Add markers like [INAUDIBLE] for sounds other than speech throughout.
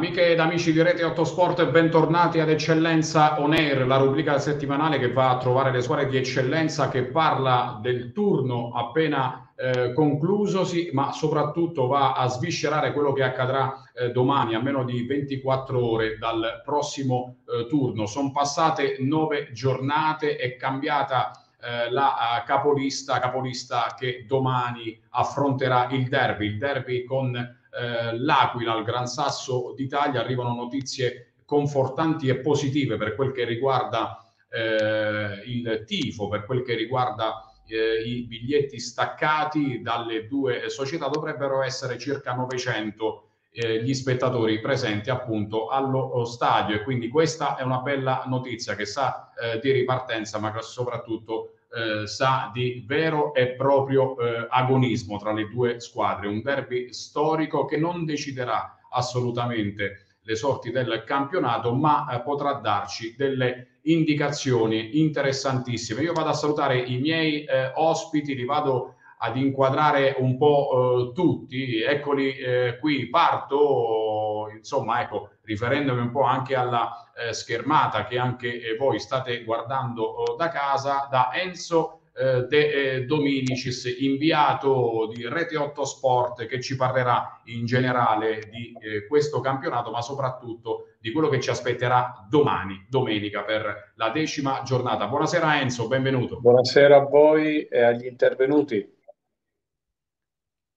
Amiche ed amici di Rete 8 Sport, bentornati ad Eccellenza On Air, la rubrica settimanale che va a trovare le squadre di eccellenza, che parla del turno appena eh, conclusosi, ma soprattutto va a sviscerare quello che accadrà eh, domani, a meno di 24 ore dal prossimo eh, turno. Sono passate nove giornate, è cambiata eh, la uh, capolista, capolista che domani affronterà il derby, il derby con eh, l'Aquila, il Gran Sasso d'Italia, arrivano notizie confortanti e positive per quel che riguarda eh, il tifo, per quel che riguarda eh, i biglietti staccati dalle due società, dovrebbero essere circa 900 eh, gli spettatori presenti appunto allo stadio. E quindi questa è una bella notizia che sa eh, di ripartenza ma che soprattutto eh, sa di vero e proprio eh, agonismo tra le due squadre, un derby storico che non deciderà assolutamente le sorti del campionato, ma eh, potrà darci delle indicazioni interessantissime. Io vado a salutare i miei eh, ospiti, li vado ad inquadrare un po' eh, tutti. Eccoli eh, qui, parto, insomma, ecco, riferendomi un po' anche alla eh, schermata che anche eh, voi state guardando oh, da casa, da Enzo eh, De eh, Dominicis, inviato di Rete 8 Sport, che ci parlerà in generale di questo campionato, ma soprattutto di quello che ci aspetterà domani, domenica, per la decima giornata. Buonasera Enzo, benvenuto. Buonasera a voi e agli intervenuti.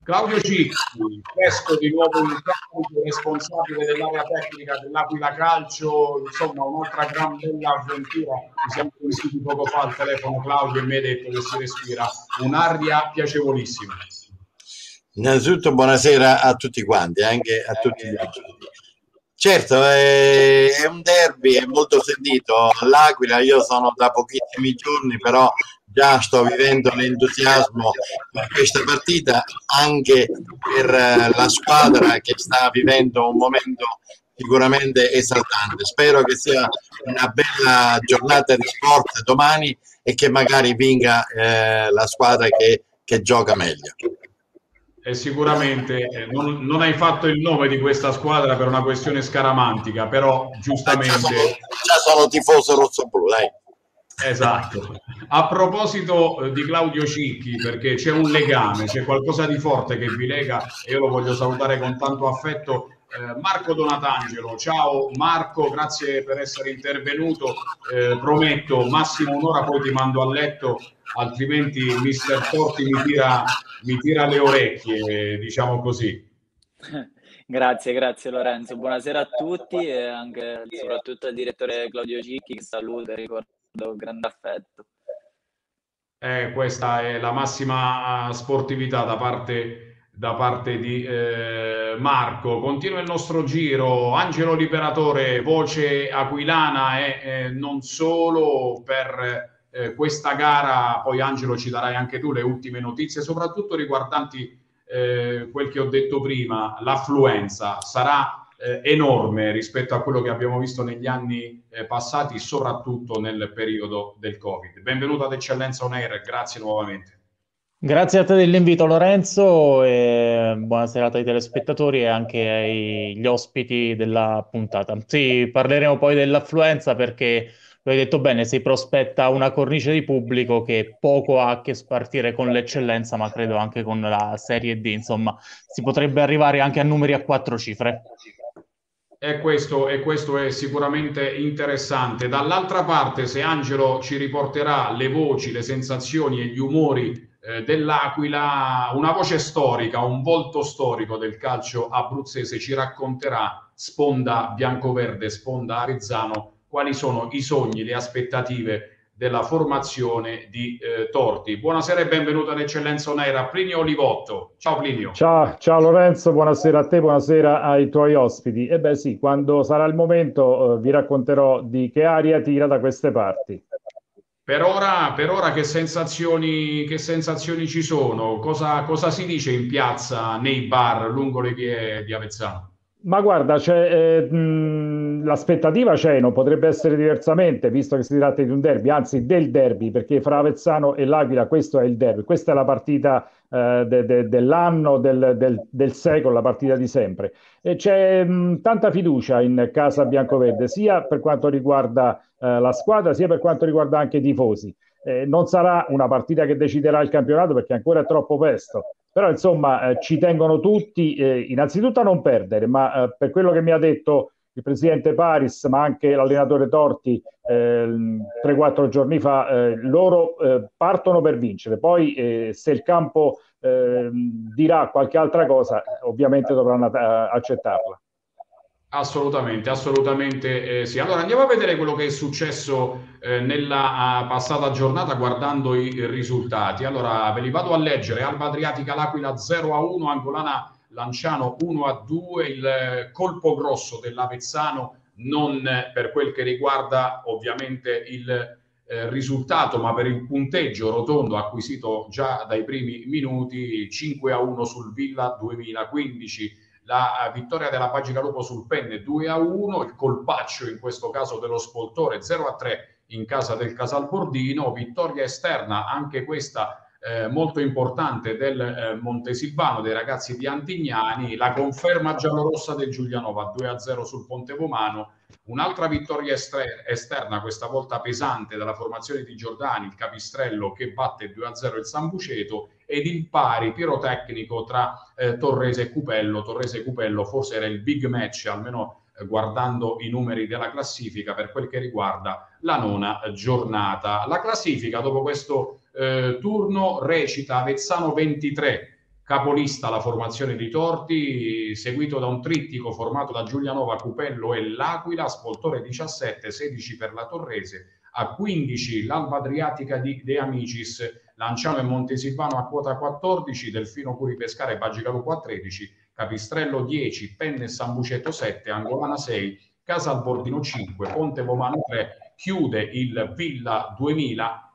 Claudio Cicchi, fresco di nuovo in campo, responsabile dell'area tecnica dell'Aquila Calcio, insomma un'altra gran bella avventura. Ci siamo conosciuti poco fa al telefono Claudio e mi ha detto che si respira un'aria piacevolissima. Innanzitutto buonasera a tutti quanti, anche a tutti gli altri. Certo, è, un derby, è molto sentito. L'Aquila, io sono da pochissimi giorni, però già sto vivendo l'entusiasmo per questa partita anche per eh, la squadra che sta vivendo un momento sicuramente esaltante. Spero che sia una bella giornata di sport domani e che magari vinca eh, la squadra che, che gioca meglio. E sicuramente eh, non, non, hai fatto il nome di questa squadra per una questione scaramantica, però giustamente... Già sono, già sono tifoso rosso-blu, dai. Esatto. A proposito eh, di Claudio Cicchi, perché c'è un legame, c'è qualcosa di forte che vi lega e io lo voglio salutare con tanto affetto. Eh, Marco Donatangelo, ciao Marco, grazie per essere intervenuto. Eh, prometto massimo un'ora, poi ti mando a letto, altrimenti Mister Torti mi tira, mi tira le orecchie, diciamo così. [LAUGHS] Grazie, grazie Lorenzo. Buonasera a tutti e anche soprattutto al direttore Claudio Cicchi che saluta e ricorda grande affetto. Eh, questa è la massima sportività da parte, da parte di eh, Marco. Continua il nostro giro. Angelo Liberatore, voce aquilana e eh, non solo per eh, questa gara. Poi Angelo ci darai anche tu le ultime notizie, soprattutto riguardanti eh, quel che ho detto prima, l'affluenza. Sarà eh, enorme rispetto a quello che abbiamo visto negli anni eh, passati, soprattutto nel periodo del Covid. Benvenuto ad Eccellenza On Air, grazie nuovamente. Grazie a te dell'invito Lorenzo e buona serata ai telespettatori e anche agli ospiti della puntata. Sì, parleremo poi dell'affluenza perché lo hai detto bene, si prospetta una cornice di pubblico che poco ha a che spartire con l'eccellenza, ma credo anche con la Serie D, insomma, si potrebbe arrivare anche a numeri a quattro cifre. E questo, e questo è sicuramente interessante. Dall'altra parte, se Angelo ci riporterà le voci, le sensazioni e gli umori eh, dell'Aquila, una voce storica, un volto storico del calcio abruzzese ci racconterà sponda biancoverde, sponda arizzano, quali sono i sogni, le aspettative della formazione di eh, Torti. Buonasera e benvenuto all'Eccellenza Onera, Plinio Olivotto. Ciao Plinio. Ciao, ciao Lorenzo, buonasera a te, buonasera ai tuoi ospiti. E beh sì, quando sarà il momento eh, vi racconterò di che aria tira da queste parti. Per ora, per ora che, sensazioni, che sensazioni ci sono? Cosa, cosa si dice in piazza, nei bar, lungo le vie di Avezzano? Ma guarda, cioè, eh, l'aspettativa c'è, non potrebbe essere diversamente, visto che si tratta di un derby, anzi del derby, perché fra Avezzano e l'Aquila questo è il derby, questa è la partita eh, de, de, dell'anno, del, del, del, secolo, la partita di sempre. E c'è mh, tanta fiducia in casa biancoverde, sia per quanto riguarda eh, la squadra, sia per quanto riguarda anche i tifosi. Eh, non sarà una partita che deciderà il campionato perché ancora è troppo presto, però insomma eh, ci tengono tutti eh, innanzitutto a non perdere, ma eh, per quello che mi ha detto il presidente Paris, ma anche l'allenatore Torti eh, 3-4 giorni fa, eh, loro eh, partono per vincere. Poi eh, se il campo ehm, dirà qualche altra cosa, ovviamente dovranno accettarla. Assolutamente, assolutamente eh, sì. Allora andiamo a vedere quello che è successo eh, nella uh, passata giornata guardando i, risultati. Allora ve li vado a leggere. Alba Adriatica L'Aquila 0 a 1, Angolana Lanciano 1 a 2, il eh, colpo grosso dell'Avezzano non per quel che riguarda ovviamente il eh, risultato, ma per il punteggio rotondo acquisito già dai primi minuti 5 a 1 sul Villa 2015 la vittoria della Pagina Lupo sul Penne 2 a 1, il colpaccio in questo caso dello Spoltore 0 a 3 in casa del Casalbordino, vittoria esterna anche questa eh, molto importante del eh, Montesilvano, dei ragazzi di Antignani, la conferma giallorossa del Giulianova 2 a 0 sul Ponte Vomano, un'altra vittoria ester- esterna, questa volta pesante, della formazione di Giordani, il Capistrello che batte 2 a 0 il San Buceto ed il pari pirotecnico tra eh, Torrese e Cupello. Torrese e Cupello forse era il big match, almeno eh, guardando i numeri della classifica per quel che riguarda la nona giornata. La classifica dopo questo eh, turno recita Avezzano 23, capolista la formazione di Torti, seguito da un trittico formato da Giulianova, Cupello e L'Aquila, Spoltore 17, 16 per la Torrese, a 15 l'Alba Adriatica di De Amicis, Lanciano e Montesilvano a quota 14, Delfino Curi Pescara e Bagicalupo a 13, Capistrello 10, Penne e San Bucetto 7, Angolana 6, Casa Albordino 5, Ponte Vomano 3, chiude il Villa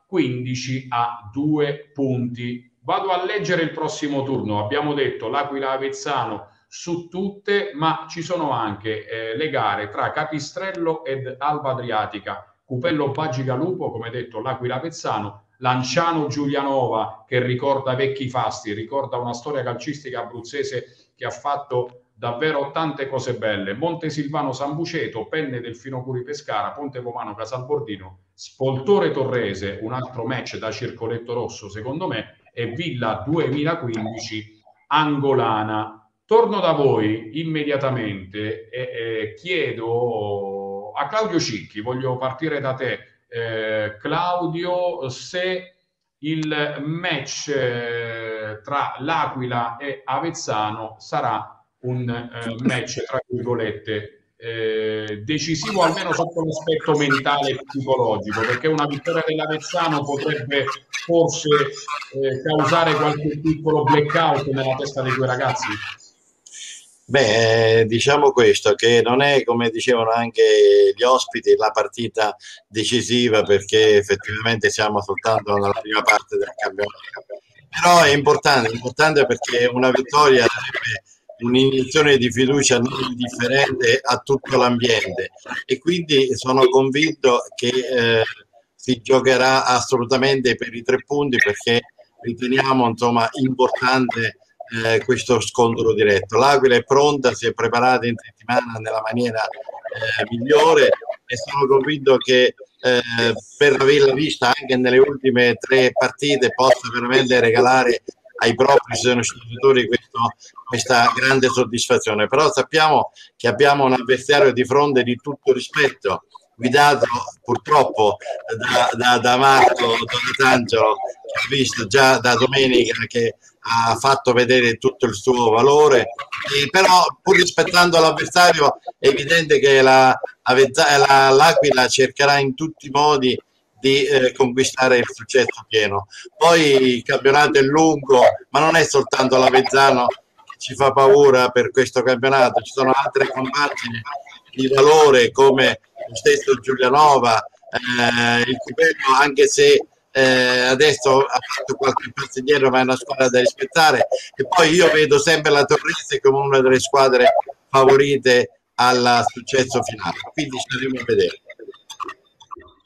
2015 a 2 punti. Vado a leggere il prossimo turno. Abbiamo detto l'Aquila Avezzano su tutte, ma ci sono anche eh, le gare tra Capistrello ed Alba Adriatica, Cupello Bagigalupo, come detto l'Aquila Avezzano, Lanciano Giulianova che ricorda vecchi fasti, ricorda una storia calcistica abruzzese che ha fatto davvero tante cose belle. Montesilvano San Buceto, Penne Delfino Curi Pescara, Ponte Pomano Casalbordino, Spoltore Torrese, un altro match da Circoletto Rosso secondo me, e Villa 2015 Angolana. Torno da voi immediatamente e, e chiedo a Claudio Cicchi, voglio partire da te eh, Claudio se il match eh, tra l'Aquila e Avezzano sarà un eh, match tra virgolette eh, decisivo almeno sotto l'aspetto mentale e psicologico perché una vittoria dell'Avezzano potrebbe forse eh, causare qualche piccolo blackout nella testa dei due ragazzi Beh, diciamo questo, che non è, come dicevano anche gli ospiti, la partita decisiva perché effettivamente siamo soltanto nella prima parte del campionato. Però è importante, è importante perché una vittoria sarebbe un'iniezione di fiducia non differente a tutto l'ambiente e quindi sono convinto che eh, si giocherà assolutamente per i tre punti perché riteniamo insomma importante eh, questo scontro diretto. L'Aquila è pronta, si è preparata in settimana nella maniera eh, migliore e sono convinto che eh, per averla vista anche nelle ultime tre partite possa veramente regalare ai propri sostenitori questa grande soddisfazione. Però sappiamo che abbiamo un avversario di fronte di tutto rispetto, guidato purtroppo da, da, da Marco Donatangelo, che ho visto già da domenica che ha fatto vedere tutto il suo valore, e però pur rispettando l'avversario è evidente che la, la, l'Aquila cercherà in tutti i modi di eh, conquistare il successo pieno. Poi il campionato è lungo, ma non è soltanto l'Avezzano che ci fa paura per questo campionato, ci sono altre compagini di valore come lo stesso Giulianova, eh, il Cupello, anche se eh, adesso ha fatto qualche passo indietro ma è una squadra da rispettare e poi io vedo sempre la Torrese come una delle squadre favorite al successo finale. Quindi staremo a vedere.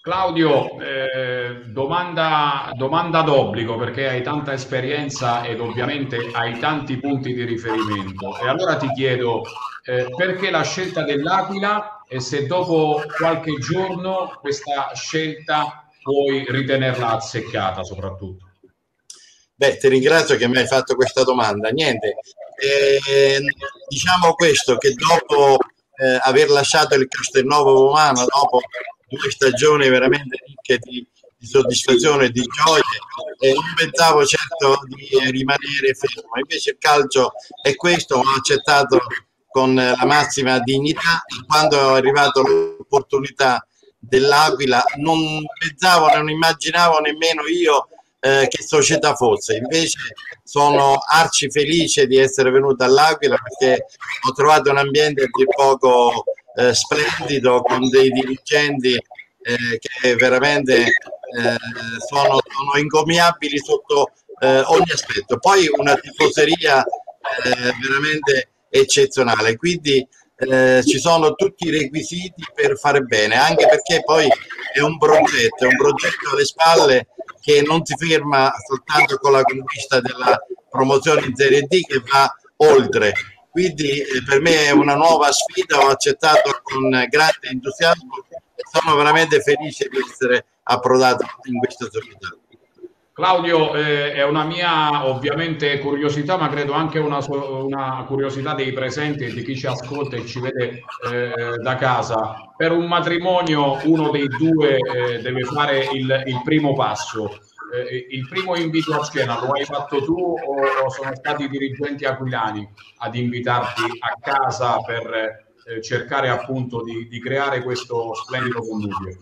Claudio, eh, domanda, domanda d'obbligo perché hai tanta esperienza ed ovviamente hai tanti punti di riferimento. E allora ti chiedo eh, perché la scelta dell'Aquila e se dopo qualche giorno questa scelta puoi ritenerla azzeccata soprattutto. Beh, ti ringrazio che mi hai fatto questa domanda. Niente, eh, diciamo questo, che dopo eh, aver lasciato il Castelnuovo Romano, dopo due stagioni veramente ricche di, di soddisfazione e di gioia e non pensavo certo di rimanere fermo. Invece il calcio è questo, ho accettato con la massima dignità e quando è arrivata l'opportunità dell'Aquila non pensavo, non immaginavo nemmeno io eh, che società fosse. Invece sono arci felice di essere venuto all'Aquila perché ho trovato un ambiente di poco eh, splendido con dei dirigenti eh, che veramente eh, sono, sono incomiabili sotto eh, ogni aspetto. Poi una tifoseria eh, veramente eccezionale, quindi ci sono tutti i requisiti per fare bene, anche perché poi è un progetto, è un progetto alle spalle che non si ferma soltanto con la conquista della promozione in Serie D che va oltre quindi eh, per me è una nuova sfida, ho accettato con grande entusiasmo e sono veramente felice di essere approdato in questa società. Claudio, eh, è una mia ovviamente curiosità, ma credo anche una, una, curiosità dei presenti e di chi ci ascolta e ci vede eh, da casa. Per un matrimonio uno dei due eh, deve fare il, il primo passo eh, il primo invito a cena lo hai fatto tu o sono stati i dirigenti aquilani ad invitarti a casa per eh, cercare appunto di, di, creare questo splendido connubio?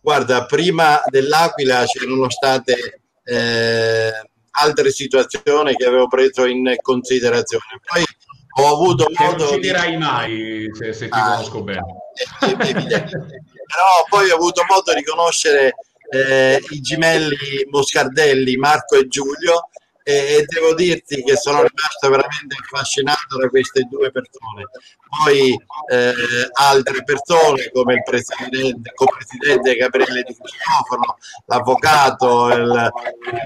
Guarda, prima dell'Aquila c'erano state eh, altre situazioni che avevo preso in considerazione. Poi ho avuto modo. Non ci dirai di... mai se, se ti ah, conosco bene. Però poi ho avuto modo di conoscere eh, i gemelli Moscardelli, Marco e Giulio, e, e, devo dirti che sono rimasto veramente affascinato da queste due persone. Poi eh, altre persone come il presidente, co-presidente Gabriele Di Cristofono, l'avvocato, il,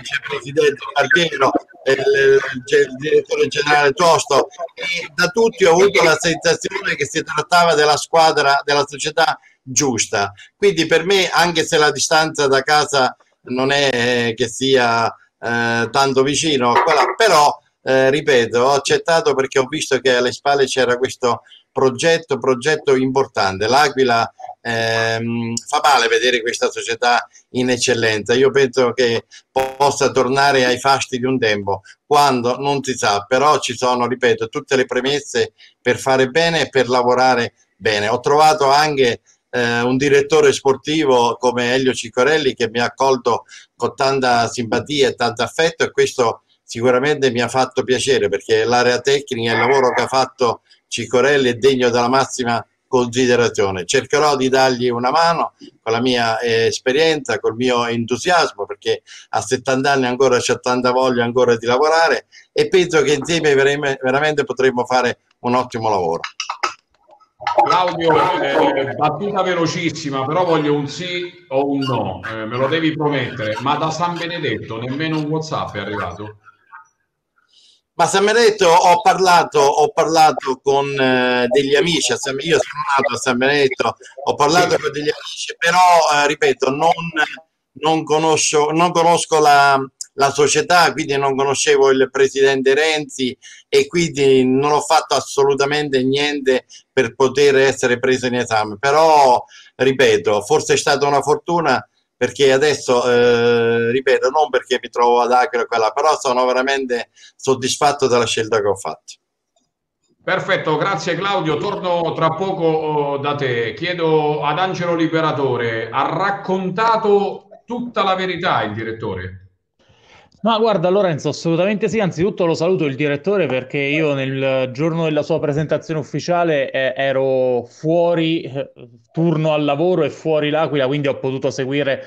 vicepresidente Barbiero, il, il, il, direttore generale Tosto e da tutti ho avuto la sensazione che si trattava della squadra, della società giusta. Quindi per me, anche se la distanza da casa non è che sia eh, tanto vicino però eh, ripeto, ho accettato perché ho visto che alle spalle c'era questo progetto, progetto importante. L'Aquila ehm, fa male vedere questa società in eccellenza. Io penso che possa tornare ai fasti di un tempo, quando non si sa, però ci sono, ripeto, tutte le premesse per fare bene e per lavorare bene. Ho trovato anche eh, un direttore sportivo come Elio Ciccorelli che mi ha accolto con tanta simpatia e tanto affetto e questo sicuramente mi ha fatto piacere perché l'area tecnica, il lavoro che ha fatto Ciccorelli è degno della massima considerazione. Cercherò di dargli una mano con la mia eh, esperienza, col mio entusiasmo, perché a 70 anni ancora c'è tanta voglia ancora di lavorare e penso che insieme veramente potremmo fare un ottimo lavoro. Claudio, eh, battuta velocissima, però voglio un sì o un no, eh, me lo devi promettere. Ma da San Benedetto nemmeno un WhatsApp è arrivato? Ma San Benedetto ho parlato, ho parlato con eh, degli amici, io sono nato a San Benedetto, ho parlato sì. con degli amici, però eh, ripeto, non, non, conosco, non conosco la, la società, quindi non conoscevo il presidente Renzi e quindi non ho fatto assolutamente niente per poter essere preso in esame. Però, ripeto, forse è stata una fortuna perché adesso, eh, ripeto, non perché mi trovo ad Acre quella, però sono veramente soddisfatto della scelta che ho fatto. Perfetto, grazie Claudio. Torno tra poco oh, da te. Chiedo ad Angelo Liberatore, ha raccontato tutta la verità il direttore? Ma guarda Lorenzo, assolutamente sì, anzitutto lo saluto il direttore perché io nel giorno della sua presentazione ufficiale eh, ero fuori eh, turno al lavoro e fuori l'Aquila, quindi ho potuto seguire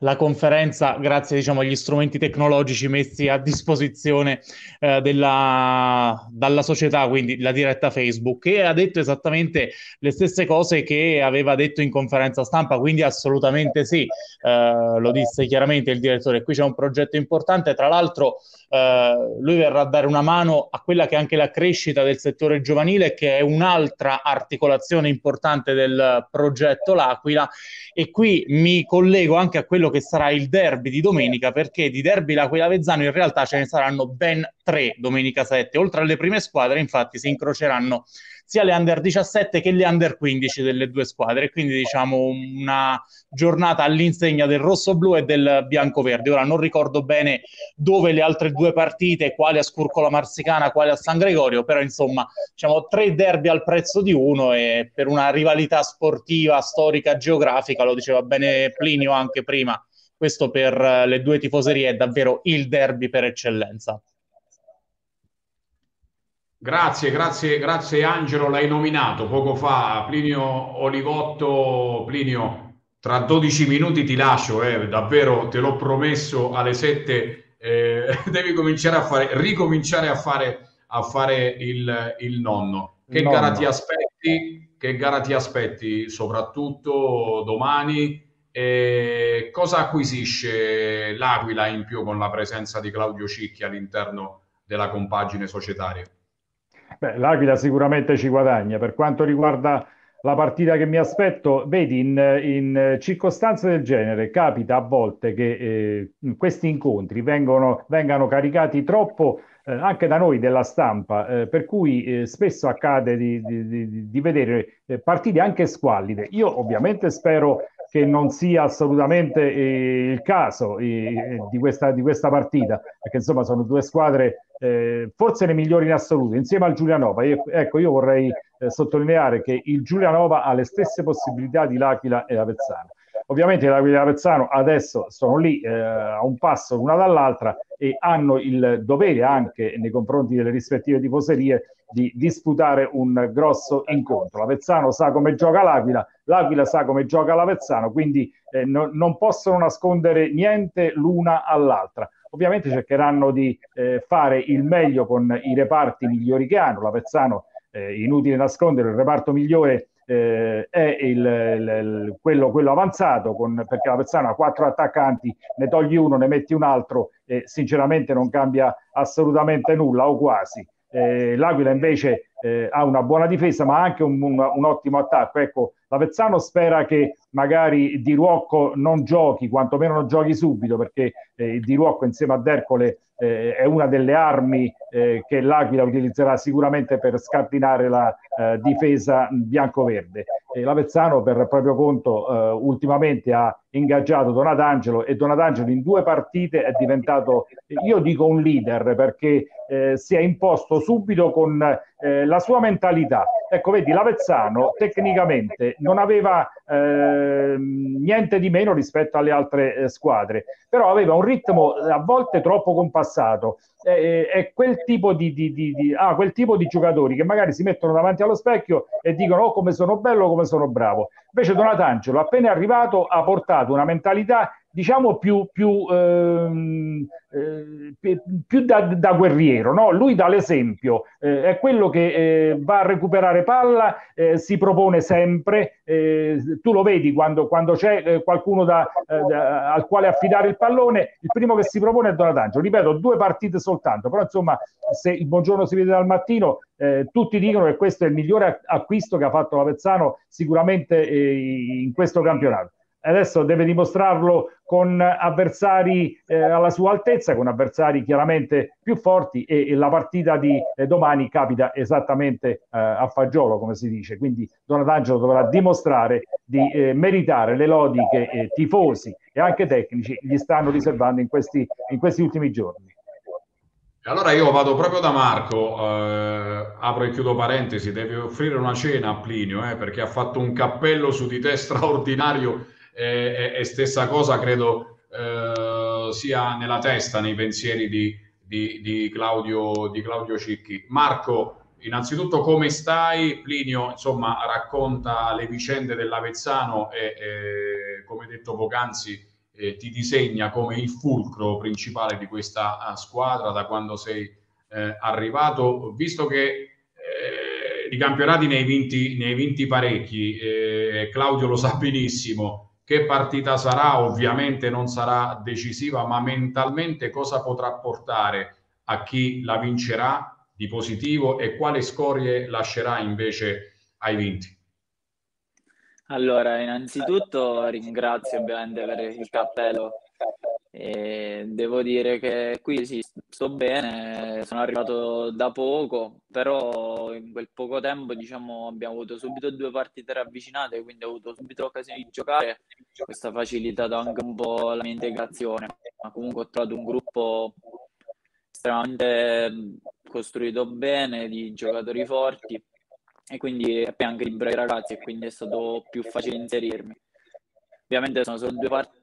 la conferenza grazie diciamo, agli strumenti tecnologici messi a disposizione eh, della, dalla società, quindi la diretta Facebook, e ha detto esattamente le stesse cose che aveva detto in conferenza stampa, quindi assolutamente sì, eh, lo disse chiaramente il direttore. Qui c'è un progetto importante, tra l'altro eh, lui verrà a dare una mano a quella che è anche la crescita del settore giovanile, che è un'altra articolazione importante del progetto L'Aquila. E qui mi collego anche a quello che sarà il derby di domenica, perché di derby L'Aquila Vezzano in realtà ce ne saranno ben tre domenica 7. Oltre alle prime squadre, infatti, si incroceranno sia le under 17 che le under 15 delle due squadre, quindi diciamo una giornata all'insegna del rosso-blu e del bianco-verde. Ora non ricordo bene dove le altre due partite, quali a Scurcola Marsicana, quali a San Gregorio, però insomma diciamo tre derby al prezzo di uno e per una rivalità sportiva, storica, geografica, lo diceva bene Plinio anche prima, questo per le due tifoserie è davvero il derby per eccellenza. Grazie, grazie, grazie Angelo, l'hai nominato poco fa, Plinio Olivotto, Plinio, tra 12 minuti ti lascio, eh, davvero te l'ho promesso alle 7, eh, [LAUGHS] devi cominciare a fare, ricominciare a fare, a fare il, il nonno. Che nonno. gara ti aspetti? Che gara ti aspetti soprattutto domani? E cosa acquisisce l'Aquila in più con la presenza di Claudio Cicchi all'interno della compagine societaria? Beh, L'Aquila sicuramente ci guadagna. Per quanto riguarda la partita che mi aspetto, vedi, in, in circostanze del genere capita a volte che eh, questi incontri vengono, vengano caricati troppo eh, anche da noi della stampa, eh, per cui eh, spesso accade di, di, di, di vedere eh, partite anche squallide. Io ovviamente spero che non sia assolutamente eh, il caso eh, di, questa, di, questa, partita, perché insomma sono due squadre eh, forse le migliori in assoluto, insieme al Giulianova. Io, ecco, io vorrei eh, sottolineare che il Giulianova ha le stesse possibilità di L'Aquila e Avezzano. Ovviamente l'Aquila e Avezzano adesso sono lì eh, a un passo l'una dall'altra e hanno il dovere anche nei confronti delle rispettive tifoserie di disputare un grosso incontro. L'Avezzano sa come gioca l'Aquila, l'Aquila sa come gioca l'Avezzano, quindi eh, no, non possono nascondere niente l'una all'altra. Ovviamente cercheranno di eh, fare il meglio con i reparti migliori che hanno. L'Avezzano, eh, inutile nascondere, il reparto migliore eh, è il, il, quello, quello, avanzato, con, perché l'Avezzano ha quattro attaccanti, ne togli uno, ne metti un altro e sinceramente non cambia assolutamente nulla o quasi. Eh, L'Aquila invece eh, ha una buona difesa ma anche un, un, un ottimo attacco. Ecco, l'Avezzano spera che magari Di Ruocco non giochi, quantomeno non giochi subito, perché eh, Di Ruocco insieme a Dercole eh, è una delle armi eh, che l'Aquila utilizzerà sicuramente per scardinare la eh, difesa bianco-verde. E L'Avezzano per proprio conto eh, ultimamente ha ingaggiato Donatangelo e Donatangelo in due partite è diventato, io dico un leader perché si è imposto subito con eh, la sua mentalità. Ecco, vedi, l'Avezzano tecnicamente non aveva eh, niente di meno rispetto alle altre eh, squadre, però aveva un ritmo a volte troppo compassato. È quel di, di, di ah, quel tipo di giocatori che magari si mettono davanti allo specchio e dicono oh come sono bello, come sono bravo. Invece Donatangelo, appena arrivato, ha portato una mentalità diciamo più, più, ehm, eh, più da, da, guerriero, no? lui dà l'esempio, eh, è quello che eh, va a recuperare palla, eh, si propone sempre, eh, tu lo vedi quando, quando c'è eh, qualcuno da, da, al quale affidare il pallone, il primo che si propone è Donatangelo, ripeto, due partite soltanto, però insomma se il buongiorno si vede dal mattino, tutti dicono che questo è il migliore acquisto che ha fatto l'Avezzano sicuramente in questo campionato adesso deve dimostrarlo con avversari eh, alla sua altezza, con avversari chiaramente più forti e, e la partita di eh, domani capita esattamente eh, a fagiolo, come si dice. Quindi Donatangelo dovrà dimostrare di eh, meritare le lodi che eh, tifosi e anche tecnici gli stanno riservando in questi, in questi ultimi giorni. Allora io vado proprio da Marco, eh, apro e chiudo parentesi, deve offrire una cena a Plinio eh, perché ha fatto un cappello su di te straordinario e, e stessa cosa credo eh, sia nella testa, nei pensieri di, di, di, Claudio, di Claudio Cicchi. Marco, innanzitutto come stai? Plinio insomma racconta le vicende dell'Avezzano e, e come detto poc'anzi eh, ti disegna come il fulcro principale di questa uh, squadra da quando sei eh, arrivato, visto che eh, i campionati ne hai vinti, ne hai vinti parecchi, eh, Claudio lo sa benissimo, che partita sarà ovviamente non sarà decisiva, ma mentalmente cosa potrà portare a chi la vincerà di positivo e quale scorie lascerà invece ai vinti? Allora, innanzitutto ringrazio ovviamente per il cappello. E devo dire che qui sì, sto bene, sono arrivato da poco, però in quel poco tempo diciamo, abbiamo avuto subito due partite ravvicinate, quindi ho avuto subito l'occasione di giocare. Questo ha facilitato anche un po' la mia integrazione, ma comunque ho trovato un gruppo estremamente costruito bene, di giocatori forti e quindi anche di bravi ragazzi e quindi è stato più facile inserirmi. Ovviamente sono solo due partite,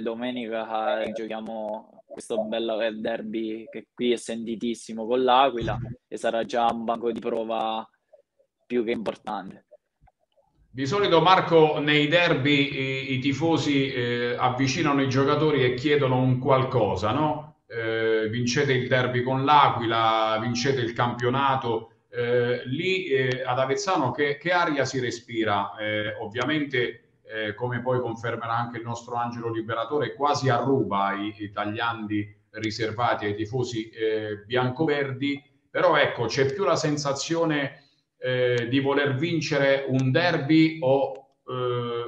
domenica eh, giochiamo questo bello derby che qui è sentitissimo con l'Aquila e sarà già un banco di prova più che importante. Di solito Marco nei derby i, i tifosi eh, avvicinano i giocatori e chiedono un qualcosa, no? Eh, vincete il derby con l'Aquila, vincete il campionato, eh, lì eh, ad Avezzano che, che, aria si respira? Eh, ovviamente, eh, come poi confermerà anche il nostro Angelo Liberatore, quasi a ruba i, i tagliandi riservati ai tifosi eh, biancoverdi, però ecco, c'è più la sensazione eh, di voler vincere un derby o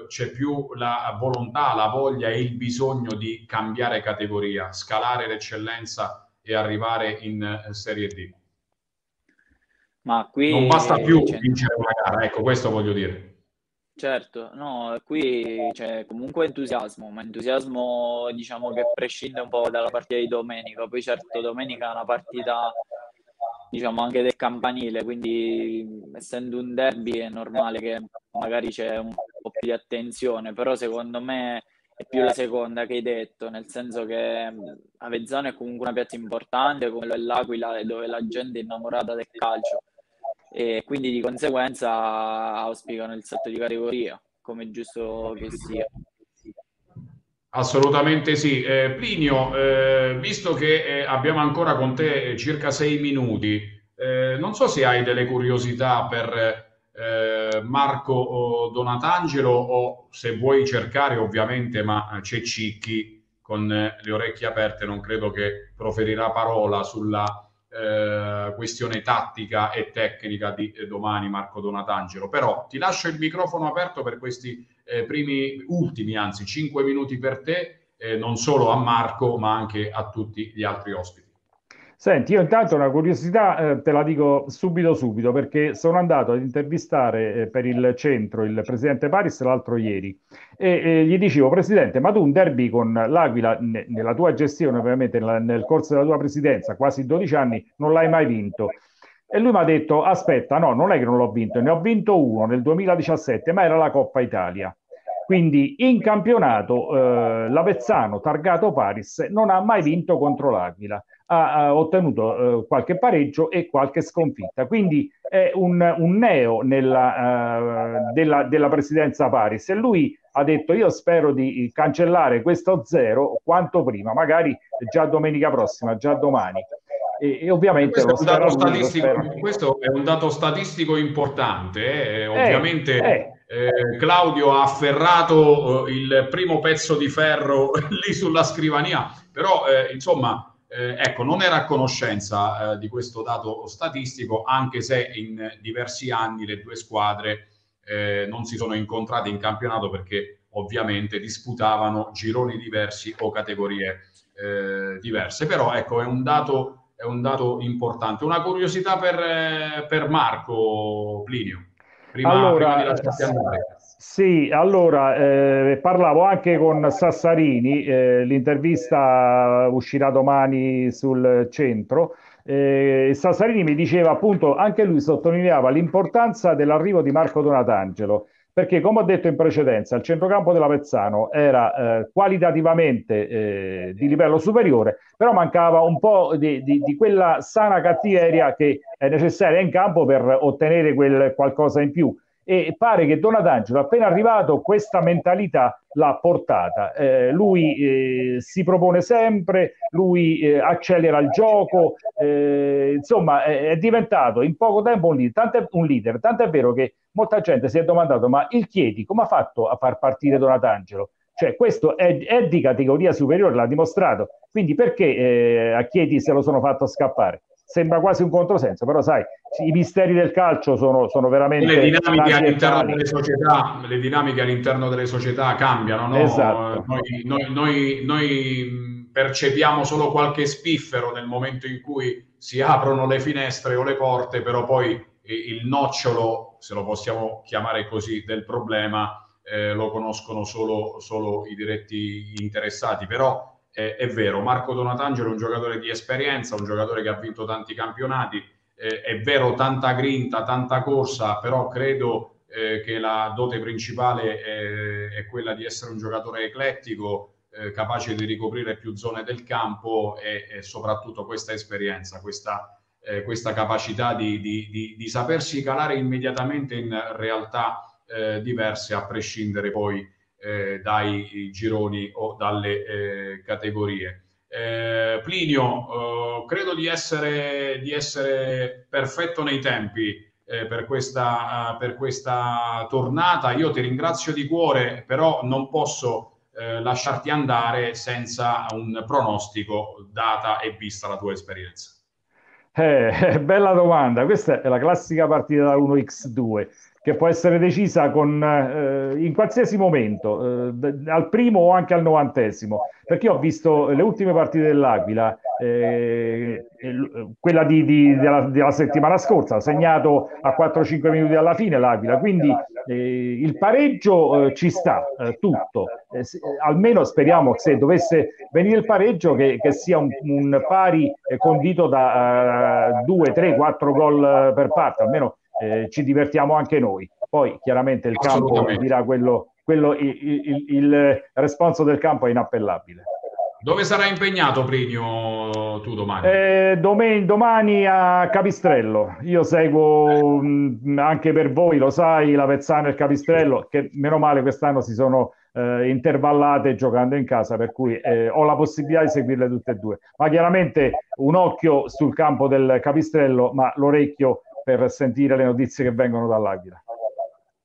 c'è più la volontà, la voglia e il bisogno di cambiare categoria, scalare l'eccellenza e arrivare in Serie D? Ma qui... Non basta più vincere una gara, ecco, questo voglio dire. Certo, no, qui c'è comunque entusiasmo, ma entusiasmo diciamo che prescinde un po' dalla partita di domenica. Poi certo domenica è una partita diciamo anche del campanile, quindi essendo un derby è normale che magari c'è un po' più di attenzione, però secondo me è più la seconda che hai detto, nel senso che Avezzano è comunque una piazza importante come l'Aquila dove la gente è innamorata del calcio e quindi di conseguenza auspicano il salto di categoria, come giusto che sia. Assolutamente sì. Eh, Plinio, eh, visto che eh, abbiamo ancora con te circa sei minuti, eh, non so se hai delle curiosità per eh, Marco Donatangelo o se vuoi cercare ovviamente, ma c'è Cicchi con le orecchie aperte, non credo che proferirà parola sulla eh, questione tattica e tecnica di eh, domani Marco Donatangelo. Però ti lascio il microfono aperto per questi eh, primi, ultimi, anzi, cinque minuti per te, eh, non solo a Marco, ma anche a tutti gli altri ospiti. Senti, io intanto una curiosità eh, te la dico subito subito perché sono andato ad intervistare eh, per il centro il presidente Paris l'altro ieri e, e, gli dicevo, presidente, ma tu un derby con l'Aquila ne, nella tua gestione, ovviamente nel, nel corso della tua presidenza, quasi 12 anni, non l'hai mai vinto. E lui mi ha detto, aspetta, no, non è che non l'ho vinto, ne ho vinto uno nel 2017, ma era la Coppa Italia. Quindi in campionato eh, l'Avezzano, targato Paris, non ha mai vinto contro l'Aquila ha, ha ottenuto eh, qualche pareggio e qualche sconfitta. Quindi è un, un neo nella, uh, della, della, presidenza Paris e lui ha detto io spero di cancellare questo zero quanto prima, magari già domenica prossima, già domani. E, e ovviamente questo è, lui, questo è, un dato statistico importante, eh? eh ovviamente... Eh, Claudio ha afferrato eh, il primo pezzo di ferro [LAUGHS] lì sulla scrivania, però eh, insomma eh, ecco, non era a conoscenza eh, di questo dato statistico, anche se in diversi anni le due squadre non si sono incontrate in campionato perché ovviamente disputavano gironi diversi o categorie diverse. Però ecco, è un dato, è un dato importante. Una curiosità per, per Marco Plinio, prima, allora, prima. Sì, allora eh, parlavo anche con Sassarini, eh, l'intervista uscirà domani sul centro. Eh, Sassarini mi diceva appunto, anche lui sottolineava l'importanza dell'arrivo di Marco Donatangelo, perché come ho detto in precedenza, il centrocampo dell'Avezzano era eh, qualitativamente eh, di livello superiore, però mancava un po' di, di, di, quella sana cattiveria che è necessaria in campo per ottenere quel qualcosa in più. E pare che Donatangelo appena arrivato questa mentalità l'ha portata. Eh, lui eh, si propone sempre, lui eh, accelera il gioco, eh, insomma è, è, diventato in poco tempo un leader, tant'è, un leader, tant'è vero che molta gente si è domandato ma il Chieti come ha fatto a far partire Donatangelo? Cioè, questo è, è di categoria superiore, l'ha dimostrato. Quindi perché eh, a Chieti se lo sono fatto scappare? Sembra quasi un controsenso, però sai, i misteri del calcio sono, sono veramente... Le dinamiche, all'interno delle società, le dinamiche all'interno delle società cambiano, no? Esatto. Noi, noi, noi, noi percepiamo solo qualche spiffero nel momento in cui si aprono le finestre o le porte, però poi il nocciolo, se lo possiamo chiamare così, del problema eh, lo conoscono solo, solo, i diretti interessati. Però eh, è vero, Marco Donatangelo è un giocatore di esperienza, un giocatore che ha vinto tanti campionati, eh, è vero tanta grinta, tanta corsa, però credo eh, che la dote principale è, è, quella di essere un giocatore eclettico, eh, capace di ricoprire più zone del campo e, e soprattutto questa esperienza, questa eh, questa capacità di, di, di, di, sapersi calare immediatamente in realtà eh, diverse a prescindere poi eh, dai gironi o dalle eh, categorie. Eh, Plinio, eh, credo di essere, di essere, perfetto nei tempi per questa, per questa tornata. Io ti ringrazio di cuore, però non posso lasciarti andare senza un pronostico data e vista la tua esperienza. Eh, [LAUGHS] bella domanda, questa è la classica partita da 1x2 che può essere decisa con, eh, in qualsiasi momento, eh, al primo o anche al novantesimo, perché ho visto le ultime partite dell'Aquila, eh, quella di, di, della, della, settimana scorsa, ha segnato a 4-5 minuti alla fine l'Aquila, quindi eh, il pareggio eh, ci sta eh, tutto, almeno speriamo se dovesse venire il pareggio che, che sia un, un pari condito da 2, 3, 4 gol per parte, almeno eh, ci divertiamo anche noi. Poi chiaramente il campo dirà quello, quello il, il, il responso del campo è inappellabile. Dove sarà impegnato Plinio tu domani? Eh, domen- domani a Capistrello. Io seguo mh, mm, anche per voi, lo sai, la Vezzano e il Capistrello, che meno male quest'anno si sono eh, intervallate giocando in casa, per cui eh, ho la possibilità di seguirle tutte e due. Ma chiaramente un occhio sul campo del Capistrello, ma l'orecchio per sentire le notizie che vengono dall'Aquila.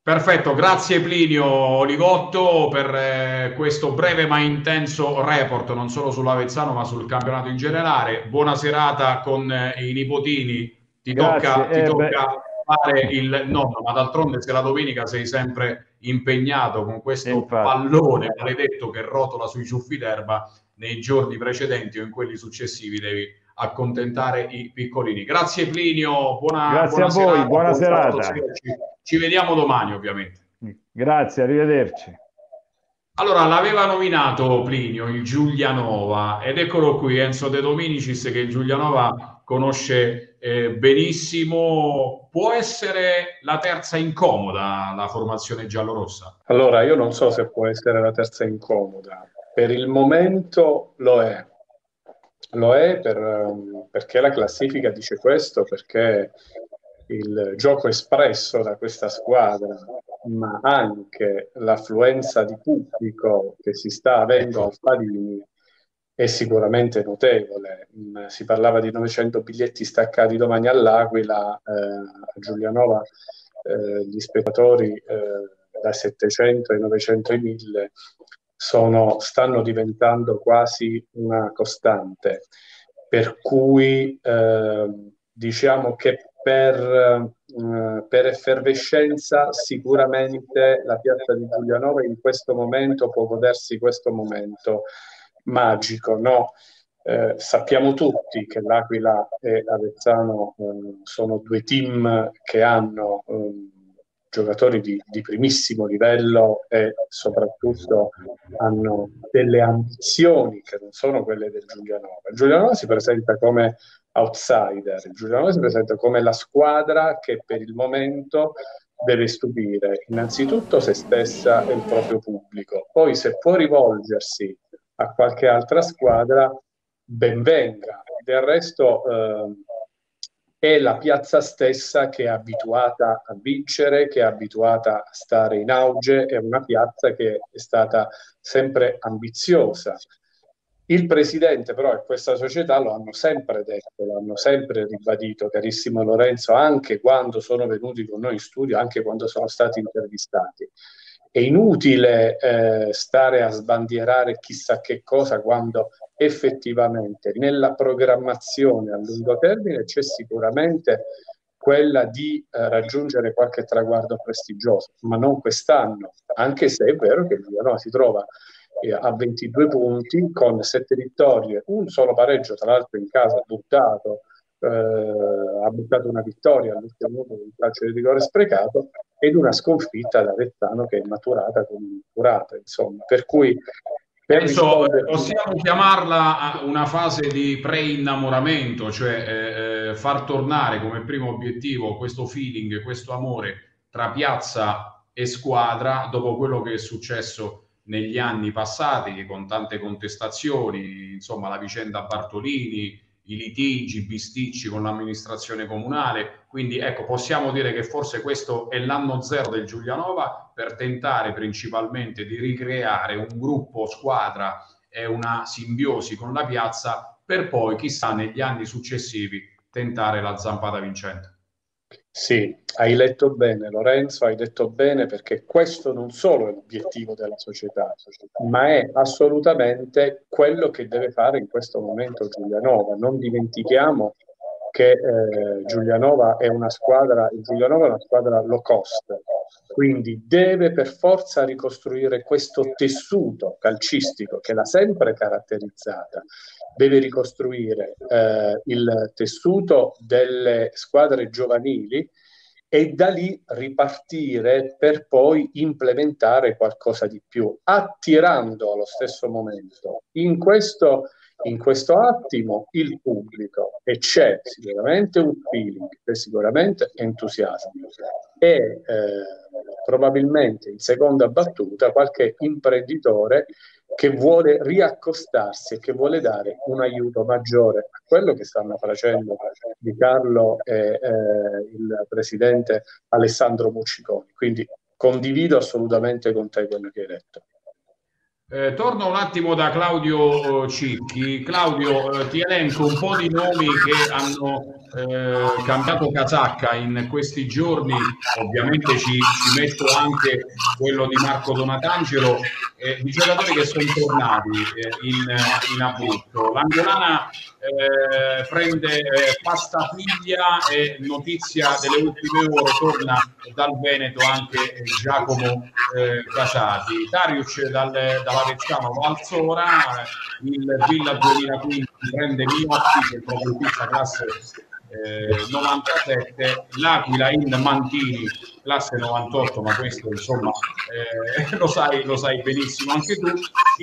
Perfetto, grazie Plinio Oligotto per eh, questo breve ma intenso report, non solo sull'Avezzano ma sul campionato in generale. Buona serata con eh, i nipotini, ti grazie, tocca, ti eh, tocca fare il nonno, ma d'altronde se la domenica sei sempre impegnato con questo Infatti. pallone maledetto che rotola sui ciuffi d'erba, nei giorni precedenti o in quelli successivi devi accontentare i piccolini. Grazie Plinio, buona, Grazie buona a voi, serata, buona serata. Ci, ci vediamo domani ovviamente. Grazie, arrivederci. Allora, l'aveva nominato Plinio, il Giulianova, ed eccolo qui, Enzo De Dominicis, che il Giulianova conosce eh, benissimo. Può essere la terza incomoda la formazione giallorossa? Allora, io non so se può essere la terza incomoda. Per il momento lo è. Lo è per, ehm, perché la classifica dice questo, perché il gioco espresso da questa squadra, ma anche l'affluenza di pubblico che si sta avendo al Farini è sicuramente notevole. Mm, si parlava di 900 biglietti staccati domani all'Aquila, eh, a Giulianova eh, gli spettatori eh, da 700 ai 900 ai 1000 sono, stanno diventando quasi una costante, per cui eh, diciamo che per, eh, per, effervescenza sicuramente la piazza di Giulianova in questo momento può godersi questo momento magico, no? Eh, sappiamo tutti che l'Aquila e Avezzano eh, sono due team che hanno eh, giocatori di, di, primissimo livello e soprattutto hanno delle ambizioni che non sono quelle del Giulianova. Il Giulianova si presenta come outsider, il Giulianova si presenta come la squadra che per il momento deve stupire innanzitutto se stessa e il proprio pubblico, poi se può rivolgersi a qualche altra squadra, ben venga. Del resto eh, è la piazza stessa che è abituata a vincere, che è abituata a stare in auge, è una piazza che è stata sempre ambiziosa. Il presidente però e questa società lo hanno sempre detto, l'hanno sempre ribadito, carissimo Lorenzo, anche quando sono venuti con noi in studio, anche quando sono stati intervistati. È inutile eh, stare a sbandierare chissà che cosa quando effettivamente nella programmazione a lungo termine c'è sicuramente quella di eh, raggiungere qualche traguardo prestigioso, ma non quest'anno, anche se è vero che il Villanova si trova eh, a 22 punti con 7 vittorie, un solo pareggio, tra l'altro in casa buttato, ha buttato una vittoria all'ultimo minuto con un calcio di rigore sprecato ed una sconfitta da Vezzano che è maturata come curata, insomma, per cui Penso possiamo chiamarla una fase di pre-innamoramento, cioè eh, eh, far tornare come primo obiettivo questo feeling, questo amore tra piazza e squadra dopo quello che è successo negli anni passati con tante contestazioni, insomma la vicenda Bartolini, i litigi, i bisticci con l'amministrazione comunale. Quindi ecco, possiamo dire che forse questo è l'anno zero del Giulianova per tentare principalmente di ricreare un gruppo squadra e una simbiosi con la piazza per poi, chissà, negli anni successivi tentare la zampata vincente. Sì, hai letto bene Lorenzo, hai detto bene perché questo non solo è l'obiettivo della società, ma è assolutamente quello che deve fare in questo momento Giulianova. Non dimentichiamo che eh, Giulianova è una squadra, Giulianova è una squadra low cost, quindi deve per forza ricostruire questo tessuto calcistico che l'ha sempre caratterizzata. Deve ricostruire eh, il tessuto delle squadre giovanili e da lì ripartire per poi implementare qualcosa di più, attirando allo stesso momento in questo, in questo attimo il pubblico e c'è sicuramente un feeling, c'è sicuramente entusiasmo e eh, probabilmente in seconda battuta qualche imprenditore che vuole riaccostarsi e che vuole dare un aiuto maggiore a quello che stanno facendo Di Carlo e eh, il presidente Alessandro Mucciconi. Quindi condivido assolutamente con te quello che hai detto. Eh, torno un attimo da Claudio Cicchi. Claudio, eh, ti elenco un po' di nomi che hanno eh, cambiato casacca in questi giorni. Ovviamente ci, ci metto anche quello di Marco Donatangelo, di giocatori che sono tornati eh, in, in Abruzzo. L'Angolana eh, prende eh, pasta figlia e notizia delle ultime ore torna dal Veneto anche Giacomo eh, Casati. Darius dal, dall'Avezzano Valsora, il Villa 2015 prende Miotti che è proprio questa classe 97, eh, l'Aquila in Mantini, classe 98, ma questo insomma eh, [LAUGHS] lo, sai, lo sai benissimo anche tu,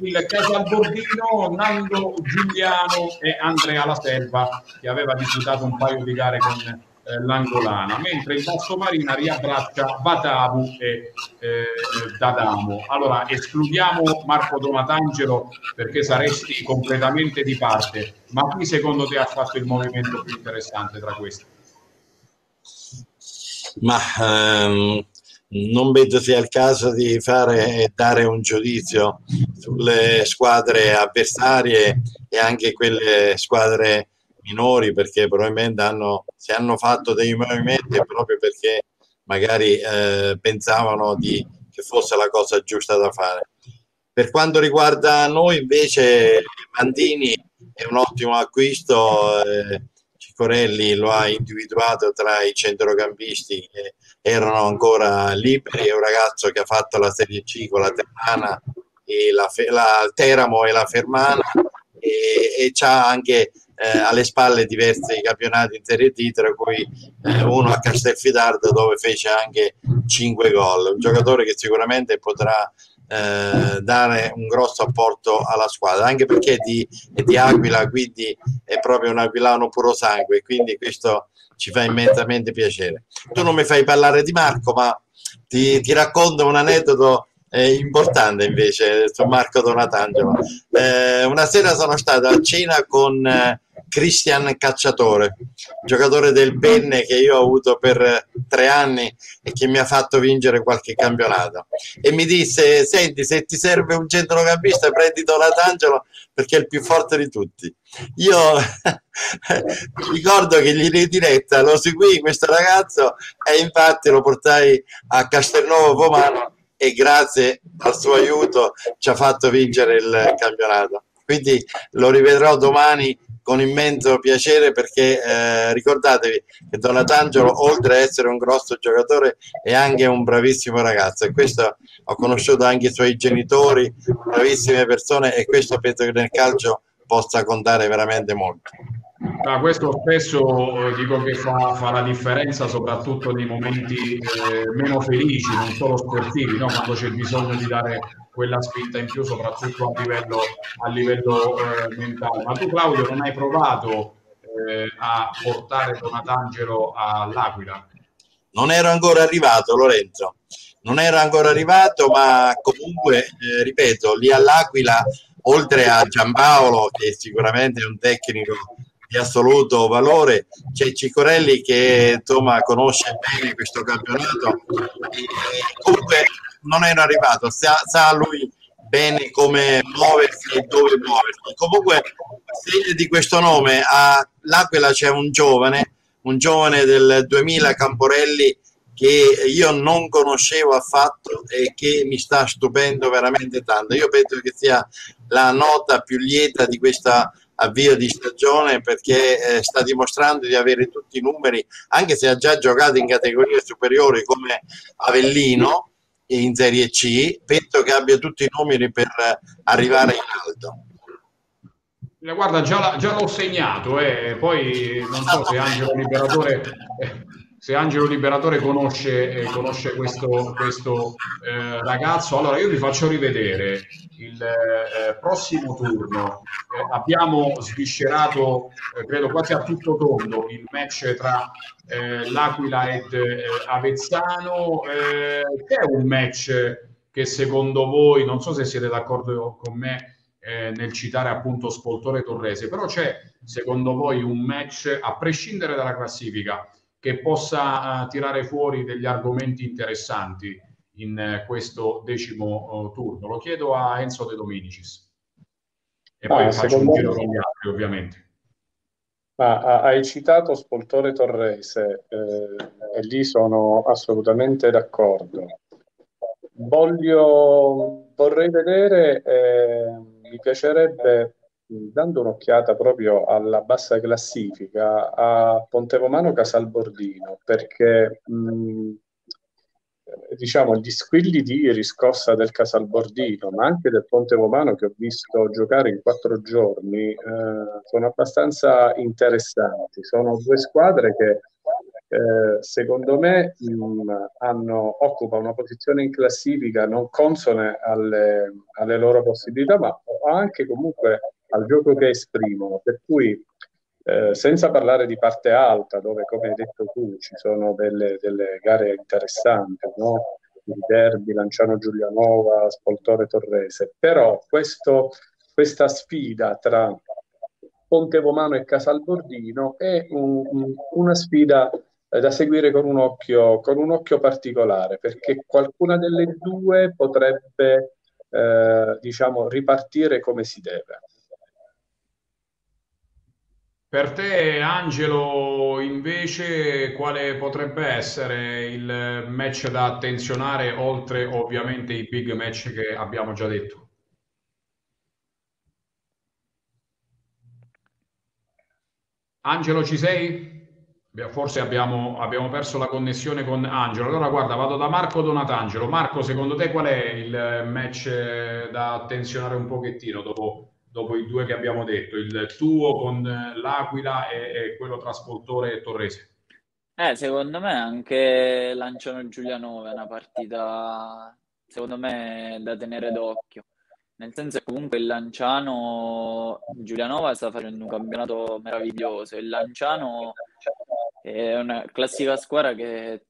il Casalbordino, Nando Giuliano e Andrea La Selva che aveva disputato un paio di gare con eh, l'angolana, mentre il Basso Marina riabbraccia Batavu e eh, Dadamo. Allora escludiamo Marco Donatangelo perché saresti completamente di parte, ma chi secondo te ha fatto il movimento più interessante tra questi? Ma ehm, non vedo sia il caso di fare e dare un giudizio sulle squadre avversarie e anche quelle squadre minori perché probabilmente hanno, si hanno fatto dei movimenti proprio perché magari eh, pensavano di, che fosse la cosa giusta da fare. Per quanto riguarda noi invece Mandini è un ottimo acquisto, eh, Cicorelli lo ha individuato tra i centrocampisti che erano ancora liberi, è un ragazzo che ha fatto la Serie C con la Termana, e la, la Teramo e la Fermana e, e c'ha anche eh, alle spalle diversi campionati in Serie D, tra cui eh, uno a Castelfidardo dove fece anche 5 gol. Un giocatore che sicuramente potrà eh, dare un grosso apporto alla squadra, anche perché è di, è di Aquila, quindi è proprio un aquilano puro sangue, quindi questo ci fa immensamente piacere. Tu non mi fai parlare di Marco, ma ti, ti racconto un aneddoto eh, importante invece su Marco Donatangelo. Eh, una sera sono stato a cena con eh, Cristian Cacciatore, giocatore del Penne che io ho avuto per tre anni e che mi ha fatto vincere qualche campionato. E mi disse, senti, se ti serve un centrocampista prendi Donatangelo perché è il più forte di tutti. Io [LAUGHS] ricordo che gli di diretta lo seguì questo ragazzo e infatti lo portai a Castelnuovo Pomano e grazie al suo aiuto ci ha fatto vincere il campionato. Quindi lo rivedrò domani con immenso piacere perché eh, ricordatevi che Donatangelo oltre ad essere un grosso giocatore è anche un bravissimo ragazzo e questo ho conosciuto anche i suoi genitori bravissime persone e questo penso che nel calcio possa contare veramente molto ma questo spesso eh, dico che fa, fa, la differenza soprattutto nei momenti eh, meno felici, non solo sportivi, no? quando c'è bisogno di dare quella spinta in più, soprattutto a livello, a livello eh, mentale. Ma tu Claudio non hai provato eh, a portare Donatangelo all'Aquila? Non ero ancora arrivato Lorenzo, non ero ancora arrivato, ma comunque, eh, ripeto, lì all'Aquila, oltre a Giampaolo, che sicuramente è un tecnico di assoluto valore. C'è Cicorelli che insomma conosce bene questo campionato e, comunque non era arrivato, sa, sa lui bene come muoversi e dove muoversi. Comunque, segno di questo nome, all'Aquila c'è un giovane, un giovane del 2000 Camporelli che io non conoscevo affatto e che mi sta stupendo veramente tanto. Io penso che sia la nota più lieta di questa avvio di stagione perché eh, sta dimostrando di avere tutti i numeri, anche se ha già giocato in categorie superiori come Avellino in Serie C, penso che abbia tutti i numeri per arrivare in alto. Guarda, già, già l'ho segnato, eh. poi non so se Angelo Liberatore eh, se Angelo Liberatore conosce, eh, conosce questo, questo eh, ragazzo, allora io vi faccio rivedere il eh, prossimo turno. Eh, abbiamo sviscerato, eh, credo quasi a tutto tondo, il match tra eh, l'Aquila ed Avezzano. c'è un match che secondo voi, non so se siete d'accordo con me, nel citare appunto Spoltore Torrese, però c'è secondo voi un match, a prescindere dalla classifica, che possa uh, tirare fuori degli argomenti interessanti in uh, questo decimo uh, turno. Lo chiedo a Enzo De Dominicis e poi ah, faccio un giro con gli altri ovviamente. Ah, hai citato Spoltore Torrese eh, e lì sono assolutamente d'accordo. Voglio, vorrei vedere, eh, mi piacerebbe dando un'occhiata proprio alla bassa classifica a Pontevomano Casalbordino, perché mh, diciamo gli squilli di riscossa del Casalbordino, ma anche del Pontevomano che ho visto giocare in quattro giorni, eh, sono abbastanza interessanti. Sono due squadre che eh, secondo me mh, hanno, occupa una posizione in classifica non consone alle, alle loro possibilità, ma anche comunque al gioco che esprimono, per cui eh, senza parlare di parte alta, dove come hai detto tu ci sono delle, delle gare interessanti, no? il derby, Lanciano Giulianova, Spoltore Torrese, però questo, questa sfida tra Ponte Vomano e Casalbordino è un, un, una sfida eh, da seguire con un, occhio, con un occhio particolare, perché qualcuna delle due potrebbe eh, diciamo, ripartire come si deve. Per te, Angelo, invece, quale potrebbe essere il match da attenzionare, oltre ovviamente i big match che abbiamo già detto? Angelo, ci sei? Forse abbiamo, abbiamo perso la connessione con Angelo. Allora, guarda, vado da Marco Donatangelo. Marco, secondo te qual è il match da attenzionare un pochettino dopo dopo i due che abbiamo detto, il tuo con l'Aquila e, e quello trasportore Torrese? Eh, secondo me anche Lanciano Giulianova è una partita, secondo me, da tenere d'occhio. Nel senso che comunque il Lanciano Giulianova sta facendo un campionato meraviglioso. Il Lanciano è una classica squadra che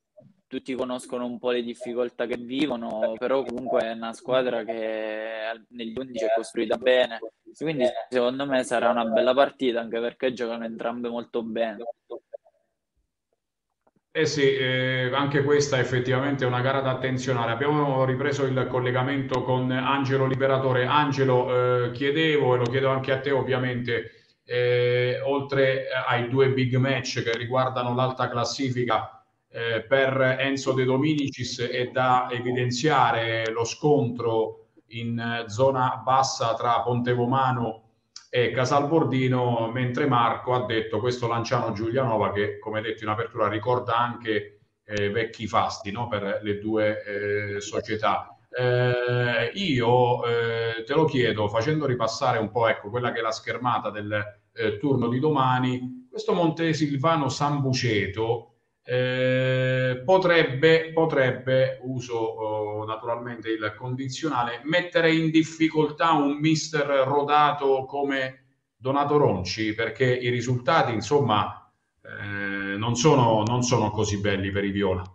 tutti conoscono un po' le difficoltà che vivono, però comunque è una squadra che negli 11 è costruita bene, quindi secondo me sarà una bella partita anche perché giocano entrambe molto bene. Eh sì, eh, anche questa effettivamente è una gara da attenzionare. Abbiamo ripreso il collegamento con Angelo Liberatore. Angelo, eh, chiedevo, e lo chiedo anche a te ovviamente, eh, oltre ai due big match che riguardano l'alta classifica eh, per Enzo De Dominicis, è da evidenziare lo scontro in zona bassa tra Pontevomano e Casalbordino, mentre Marco ha detto questo Lanciano Giulianova che, come detto in apertura, ricorda anche eh, vecchi fasti no? per le due eh, società. Eh, io eh, te lo chiedo, facendo ripassare un po' ecco, quella che è la schermata del eh, turno di domani, questo Montesilvano Sambuceto eh, potrebbe, potrebbe, uso oh, naturalmente il condizionale, mettere in difficoltà un mister rodato come Donato Ronci, perché i risultati, insomma, eh, non, sono, non sono così belli per i Viola.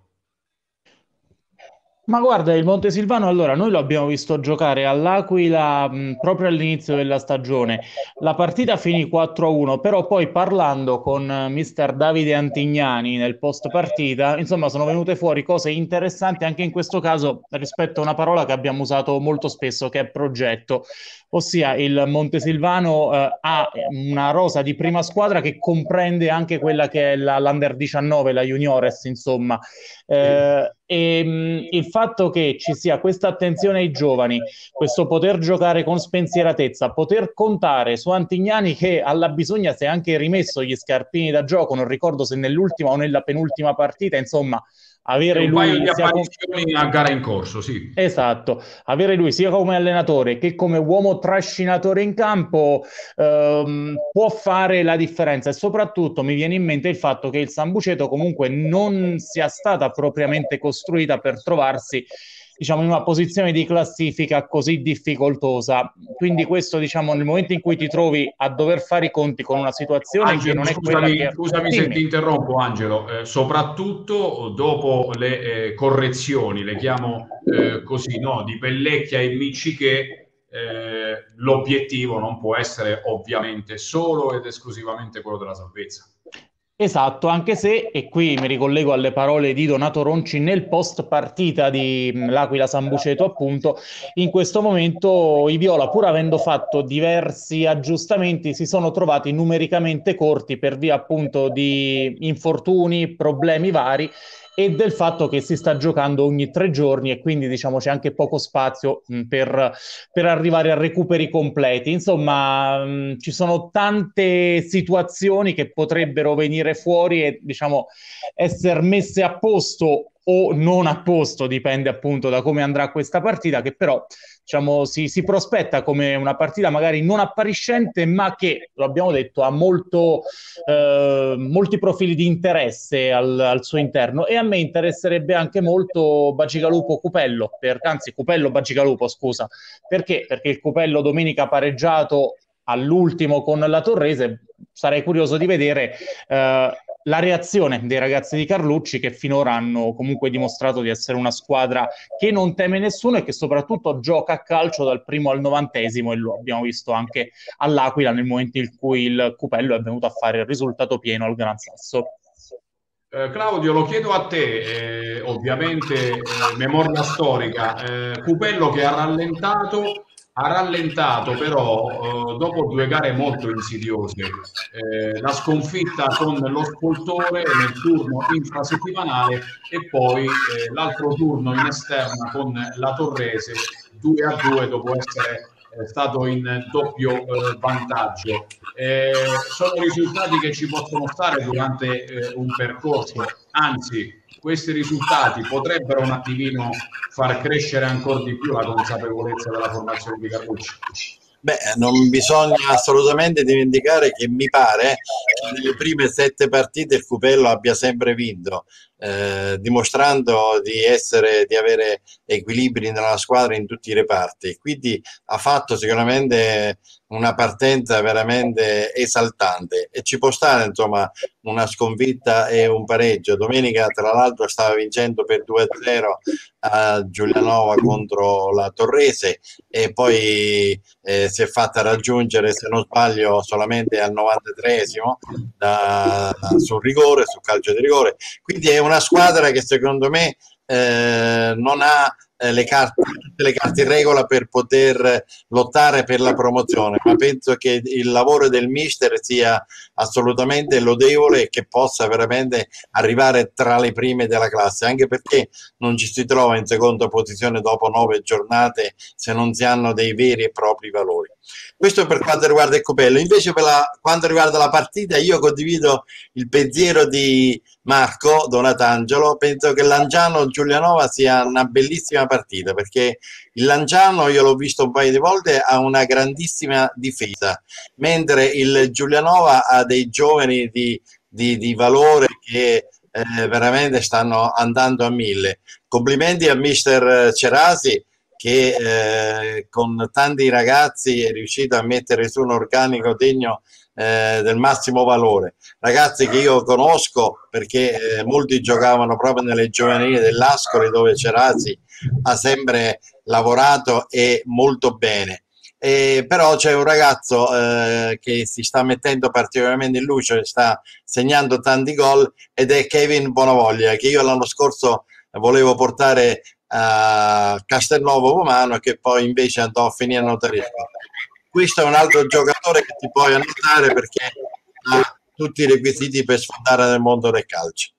Ma guarda, il Montesilvano, allora, noi lo abbiamo visto giocare all'Aquila mh, proprio all'inizio della stagione. La partita finì 4-1, però poi parlando con uh, mister Davide Antignani nel post partita, insomma, sono venute fuori cose interessanti anche in questo caso rispetto a una parola che abbiamo usato molto spesso, che è progetto ossia il Montesilvano eh, ha una rosa di prima squadra che comprende anche quella che è la, l'Under 19, la Juniores, insomma. Eh, e mh, il fatto che ci sia questa attenzione ai giovani, questo poter giocare con spensieratezza, poter contare su Antignani che alla bisogna si è anche rimesso gli scarpini da gioco, non ricordo se nell'ultima o nella penultima partita, insomma, avere un lui paio apparizioni a gara in corso, sì. Esatto, avere lui sia come allenatore che come uomo trascinatore in campo ehm, può fare la differenza e soprattutto mi viene in mente il fatto che il Sambuceto comunque non sia stata propriamente costruita per trovarsi diciamo, in una posizione di classifica così difficoltosa. Quindi questo, diciamo, nel momento in cui ti trovi a dover fare i conti con una situazione Angelo, che non è scusami, quella che... scusami se ti interrompo Angelo, eh, soprattutto dopo le eh, correzioni, le chiamo eh, così, no, di Pellecchia e Micciche, eh, l'obiettivo non può essere ovviamente solo ed esclusivamente quello della salvezza. Esatto, anche se, e qui mi ricollego alle parole di Donato Ronci nel post partita di l'Aquila Sambuceto, appunto, in questo momento i Viola, pur avendo fatto diversi aggiustamenti, si sono trovati numericamente corti per via appunto di infortuni, problemi vari e del fatto che si sta giocando ogni tre giorni e quindi diciamo c'è anche poco spazio mh, per, per, arrivare a recuperi completi. Insomma, mh, ci sono tante situazioni che potrebbero venire fuori e diciamo essere messe a posto o non a posto, dipende appunto da come andrà questa partita, che però diciamo, si, si, prospetta come una partita magari non appariscente, ma che, lo abbiamo detto, ha molto, eh, molti profili di interesse al, al, suo interno. E a me interesserebbe anche molto Bacigalupo Cupello, per, anzi Cupello Bacigalupo, scusa. Perché? Perché il Cupello domenica pareggiato all'ultimo con la Torrese, sarei curioso di vedere eh, la reazione dei ragazzi di Carlucci che finora hanno comunque dimostrato di essere una squadra che non teme nessuno e che soprattutto gioca a calcio dal primo al novantesimo e lo abbiamo visto anche all'Aquila nel momento in cui il Cupello è venuto a fare il risultato pieno al Gran Sasso. Eh, Claudio, lo chiedo a te, eh, ovviamente eh, memoria storica, eh, Cupello che ha rallentato ha rallentato però eh, dopo due gare molto insidiose eh, la sconfitta con lo Spoltore nel turno infrasettimanale e poi eh, l'altro turno in esterna con la Torrese 2 a 2 dopo essere eh, stato in doppio eh, vantaggio. Eh, sono risultati che ci possono stare durante un percorso anzi questi risultati potrebbero un attimino far crescere ancora di più la consapevolezza della formazione di Carlucci? Beh, non bisogna assolutamente dimenticare che mi pare che nelle prime sette partite il Cupello abbia sempre vinto. Eh, dimostrando di essere, di avere equilibri nella squadra in tutti i reparti. Quindi ha fatto sicuramente una partenza veramente esaltante e ci può stare insomma una sconfitta e un pareggio. Domenica tra l'altro stava vincendo per 2-0 a Giulianova contro la Torrese e poi eh, si è fatta raggiungere se non sbaglio solamente al 93esimo da, sul rigore, sul calcio di rigore. Quindi è una squadra che secondo me eh, non ha eh, le carte, tutte le carte in regola per poter lottare per la promozione, ma penso che il lavoro del mister sia assolutamente lodevole e che possa veramente arrivare tra le prime della classe, anche perché non ci si trova in seconda posizione dopo nove giornate se non si hanno dei veri e propri valori. Questo per quanto riguarda il Copello. Invece per la, quanto riguarda la partita io condivido il pensiero di Marco Donatangelo. Penso che Lanciano Giulianova sia una bellissima partita perché il Lanciano, io l'ho visto un paio di volte, ha una grandissima difesa, mentre il Giulianova ha dei giovani di, di, di valore che eh, veramente stanno andando a mille. Complimenti a mister Cerasi che eh, con tanti ragazzi è riuscito a mettere su un organico degno eh, del massimo valore. Ragazzi che io conosco perché eh, molti giocavano proprio nelle giovanili dell'Ascoli dove Cerasi ha sempre lavorato e molto bene. Eh, però c'è un ragazzo eh, che si sta mettendo particolarmente in luce, sta segnando tanti gol ed è Kevin Bonavoglia che io l'anno scorso volevo portare a Castelnuovo Romano che poi invece andò a finire a Notaresco. Questo è un altro giocatore che ti puoi annotare perché ha tutti i requisiti per sfondare nel mondo del calcio.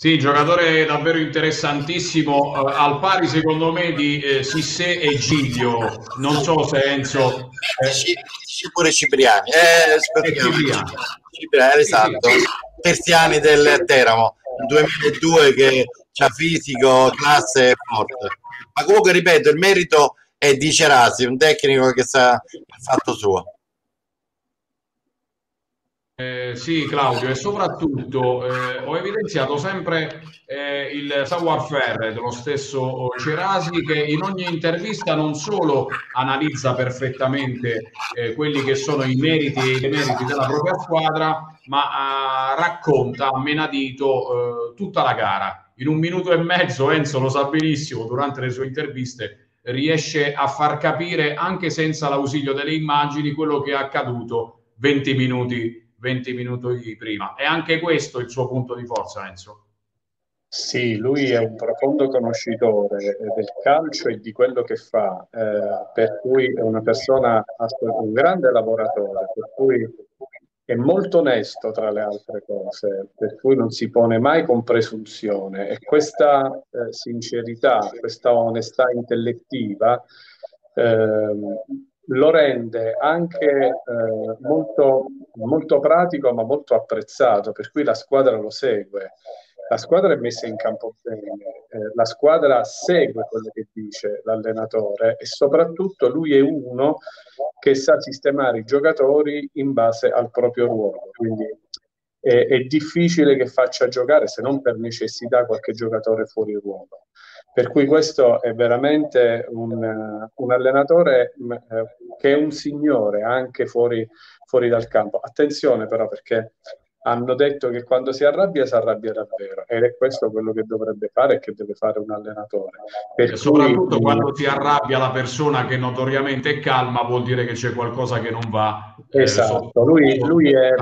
Sì, giocatore davvero interessantissimo, uh, al pari secondo me di eh, Sissé e Giglio, non so se Enzo... Eh, sì, pure Cipriani, eh, Cipriani. Cipriani, esatto. Persiani del Teramo, 2002 che c'ha fisico, classe e forte. Ma comunque ripeto, il merito è di Cerasi, un tecnico che sa il fatto suo. Eh, sì, Claudio, e soprattutto eh, ho evidenziato sempre eh, il savoir-faire dello stesso Cerasi che in ogni intervista non solo analizza perfettamente eh, quelli che sono i meriti e i demeriti della propria squadra, ma eh, racconta a menadito eh, tutta la gara. In un minuto e mezzo, Enzo lo sa benissimo, durante le sue interviste riesce a far capire, anche senza l'ausilio delle immagini, quello che è accaduto 20 minuti 20 minuti prima. È anche questo il suo punto di forza, Enzo? Sì, lui è un profondo conoscitore del calcio e di quello che fa, eh, per cui è una persona, un grande lavoratore, per cui è molto onesto tra le altre cose, per cui non si pone mai con presunzione e questa eh, sincerità, questa onestà intellettiva eh, lo rende anche eh, molto, molto pratico ma molto apprezzato, per cui la squadra lo segue. La squadra è messa in campo bene, eh, la squadra segue quello che dice l'allenatore e soprattutto lui è uno che sa sistemare i giocatori in base al proprio ruolo. Quindi è, è difficile che faccia giocare, se non per necessità, qualche giocatore fuori ruolo. Per cui questo è veramente un, un allenatore eh, che è un signore anche fuori, fuori dal campo. Attenzione però perché hanno detto che quando si arrabbia si arrabbia davvero ed è questo quello che dovrebbe fare e che deve fare un allenatore. Per soprattutto cui... quando si arrabbia la persona che notoriamente è calma vuol dire che c'è qualcosa che non va. Eh, esatto, eh, lui, lui, è,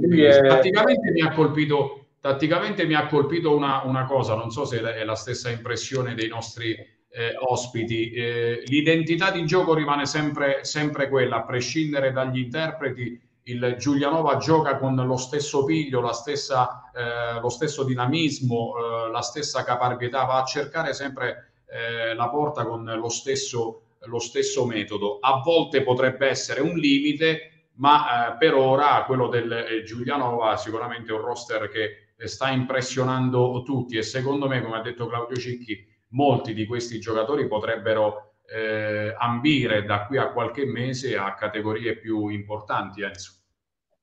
lui è... Praticamente mi ha colpito tatticamente mi ha colpito una, una, cosa, non so se è la stessa impressione dei nostri eh, ospiti. Eh, l'identità di gioco rimane sempre, sempre quella, a prescindere dagli interpreti. Il Giulianova gioca con lo stesso piglio, stessa, eh, lo stesso dinamismo, eh, la stessa caparbietà, va a cercare sempre eh, la porta con lo stesso, lo stesso metodo. A volte potrebbe essere un limite, ma eh, per ora quello del Giulianova sicuramente è un roster che sta impressionando tutti e secondo me, come ha detto Claudio Cicchi, molti di questi giocatori potrebbero eh, ambire da qui a qualche mese a categorie più importanti, Enzo.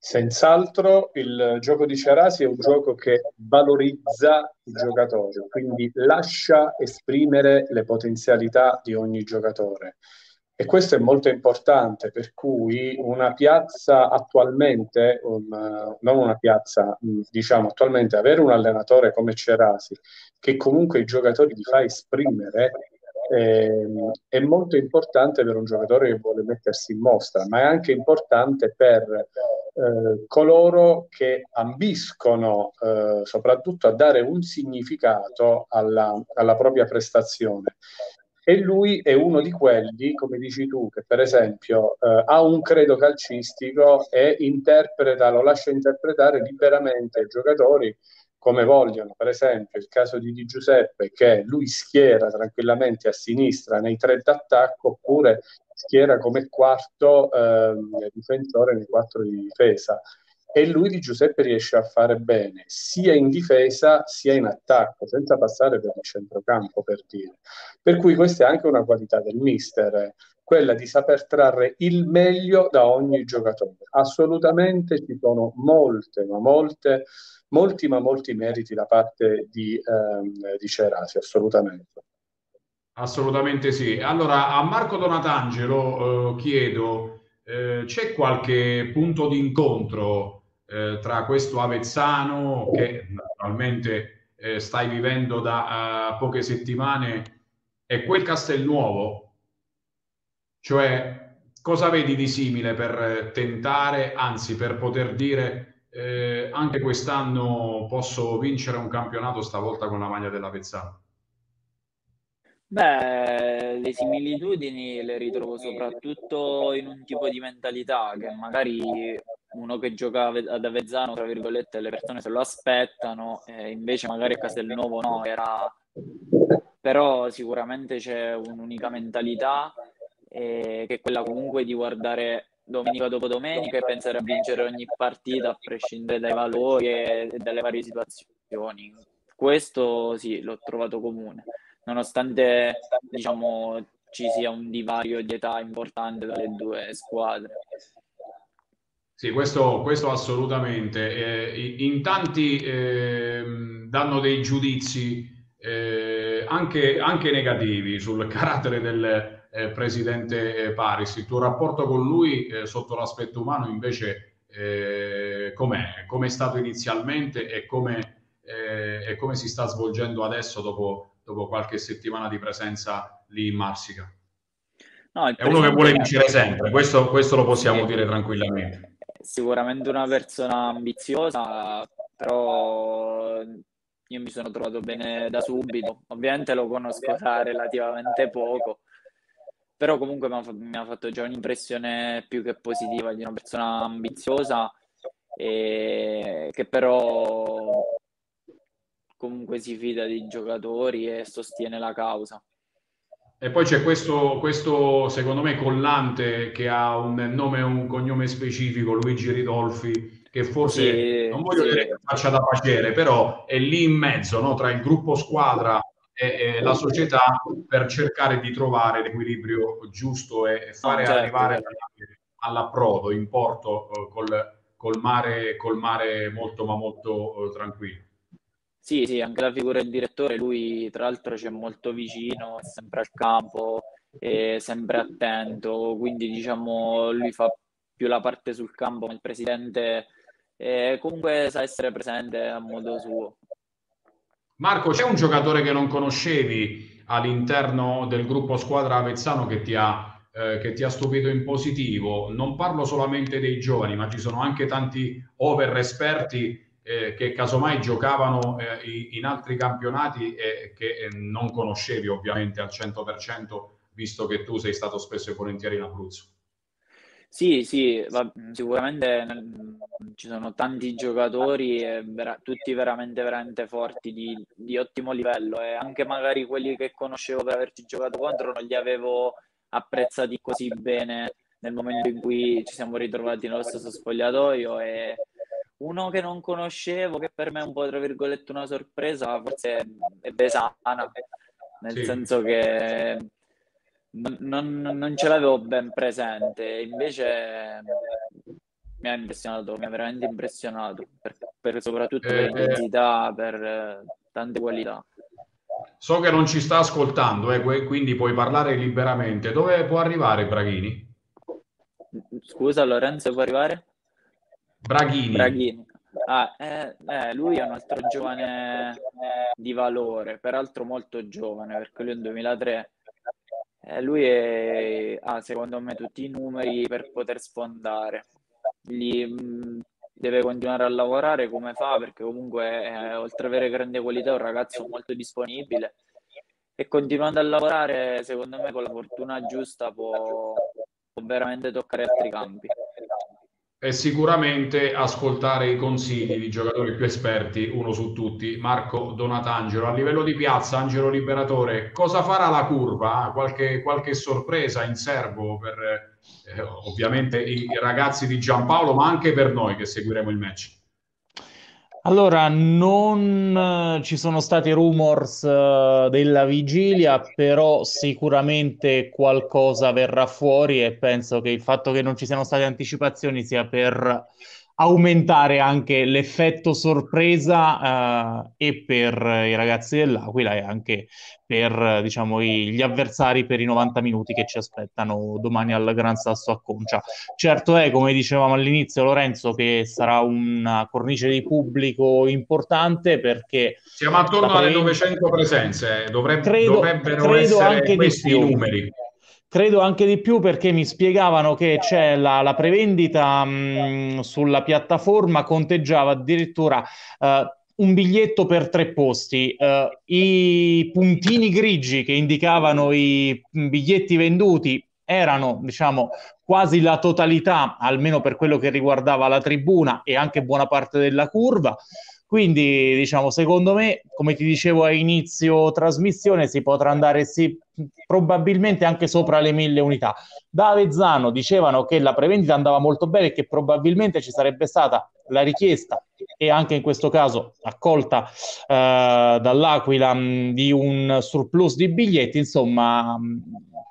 Senz'altro il gioco di Cerasi è un gioco che valorizza i giocatori, quindi lascia esprimere le potenzialità di ogni giocatore. E questo è molto importante, per cui una piazza attualmente, un, non una piazza, diciamo attualmente, avere un allenatore come Cerasi, che comunque i giocatori li fa esprimere, è molto importante per un giocatore che vuole mettersi in mostra, ma è anche importante per eh, coloro che ambiscono eh, soprattutto a dare un significato alla, alla propria prestazione. E lui è uno di quelli, come dici tu, che per esempio eh, ha un credo calcistico e interpreta, lo lascia interpretare liberamente ai giocatori come vogliono. Per esempio, il caso di Di Giuseppe, che lui schiera tranquillamente a sinistra nei tre d'attacco, oppure schiera come quarto eh, difensore nei quattro di difesa. E lui di Giuseppe riesce a fare bene sia in difesa sia in attacco, senza passare per il centrocampo, per dire. Per cui questa è anche una qualità del mister, quella di saper trarre il meglio da ogni giocatore. Assolutamente ci sono molte, ma molte molti ma molti meriti da parte di, ehm, di Cerasi, assolutamente. Assolutamente sì. Allora, a Marco Donatangelo eh, chiedo, eh, c'è qualche punto di incontro eh, tra questo Avezzano, che naturalmente eh, stai vivendo da uh, poche settimane, e quel Castelnuovo? Cioè, cosa vedi di simile per tentare, anzi per poter dire eh, anche quest'anno posso vincere un campionato stavolta con la maglia della Pezzana? Beh, le similitudini le ritrovo soprattutto in un tipo di mentalità che magari uno che gioca ad Avezzano, tra virgolette, le persone se lo aspettano, e invece magari a Castelnuovo no, era... però sicuramente c'è un'unica mentalità eh, che è quella comunque di guardare domenica dopo domenica e pensare a vincere ogni partita a prescindere dai valori e dalle varie situazioni. Questo sì, l'ho trovato comune, nonostante diciamo, ci sia un divario di età importante tra le due squadre. Sì, questo, questo assolutamente. Eh, in tanti eh, danno dei giudizi eh, anche, anche negativi sul [LAUGHS] carattere del, eh, presidente eh, Paris. Il tuo rapporto con lui eh, sotto l'aspetto umano invece eh, com'è? Come è stato inizialmente e come, eh, e come si sta svolgendo adesso dopo, dopo, qualche settimana di presenza lì in Marsica? No, è uno che vuole vincere sempre, questo, questo lo possiamo sì. dire tranquillamente. Sicuramente una persona ambiziosa, però io mi sono trovato bene da subito. Ovviamente lo conosco da relativamente poco, però comunque mi ha fatto già un'impressione più che positiva di una persona ambiziosa e che però comunque si fida dei giocatori e sostiene la causa. E poi c'è questo, questo, secondo me, collante che ha un nome e un cognome specifico, Luigi Ridolfi, che forse sì, non voglio sì. dire che faccia da piacere, però è lì in mezzo no? tra il gruppo squadra e, e la società per cercare di trovare l'equilibrio giusto e, fare certo. arrivare all'approdo in porto eh, col, col, mare, col mare molto ma molto eh, tranquillo. Sì, sì, anche la figura del direttore, lui tra l'altro c'è molto vicino, è sempre al campo, è sempre attento, quindi diciamo lui fa più la parte sul campo, ma il presidente eh, comunque sa essere presente a modo suo. Marco, c'è un giocatore che non conoscevi all'interno del gruppo squadra Avezzano che ti ha, eh, che ti ha stupito in positivo? Non parlo solamente dei giovani, ma ci sono anche tanti over esperti eh, che casomai giocavano eh, in altri campionati e che eh, non conoscevi ovviamente al 100%, visto che tu sei stato spesso e volentieri in Abruzzo. Sì, sì, va- sicuramente ci sono tanti giocatori, e vera- tutti veramente, veramente forti, di, di ottimo livello e anche magari quelli che conoscevo per averci giocato contro non li avevo apprezzati così bene nel momento in cui ci siamo ritrovati nello stesso spogliatoio e uno che non conoscevo, che per me è un po' tra virgolette una sorpresa, forse è Besana, nel Sì. senso che non, non, non ce l'avevo ben presente, invece mi ha impressionato, mi ha veramente impressionato, per, per soprattutto per eh, intensità, per eh, tante qualità. So che non ci sta ascoltando, eh, quindi puoi parlare liberamente. Dove può arrivare Braghini? Scusa Lorenzo, può arrivare? Braghini. Braghini. Ah, eh, eh, lui è un altro giovane di valore, peraltro molto giovane, perché lui è un 2003. Eh, lui è, ha secondo me tutti i numeri per poter sfondare. Gli, mh, mm, deve continuare a lavorare come fa, perché comunque eh, oltre ad avere grande qualità è un ragazzo molto disponibile e continuando a lavorare, secondo me con la fortuna giusta può, può veramente toccare altri campi e sicuramente ascoltare i consigli di giocatori più esperti, uno su tutti, Marco Donatangelo. A livello di piazza, Angelo Liberatore, cosa farà la curva? Qualche, qualche sorpresa in serbo per eh, ovviamente i ragazzi di Giampaolo, ma anche per noi che seguiremo il match? Allora, non eh, ci sono stati rumors uh, della vigilia, però sicuramente qualcosa verrà fuori e penso che il fatto che non ci siano state anticipazioni sia per aumentare anche l'effetto sorpresa uh, e per i ragazzi dell'Aquila e anche per diciamo, i, gli avversari per i 90 minuti che ci aspettano domani al Gran Sasso a Concia. Certo è, come dicevamo all'inizio, Lorenzo, che sarà una cornice di pubblico importante perché... Siamo attorno pre... alle 900 presenze, eh. Dovrebbe, credo, dovrebbero credo essere questi numeri. Credo anche di più perché mi spiegavano che c'è la, la prevendita mh, sulla piattaforma, conteggiava addirittura uh, un biglietto per tre posti. Uh, I puntini grigi che indicavano i biglietti venduti erano, diciamo, quasi la totalità, almeno per quello che riguardava la tribuna e anche buona parte della curva. Quindi, diciamo, secondo me, come ti dicevo a inizio trasmissione, si potrà andare sì, probabilmente anche sopra le mille unità. Da Avezzano dicevano che la prevendita andava molto bene e che probabilmente ci sarebbe stata la richiesta e anche in questo caso accolta eh, dall'Aquila mh, di un surplus di biglietti. Insomma, mh,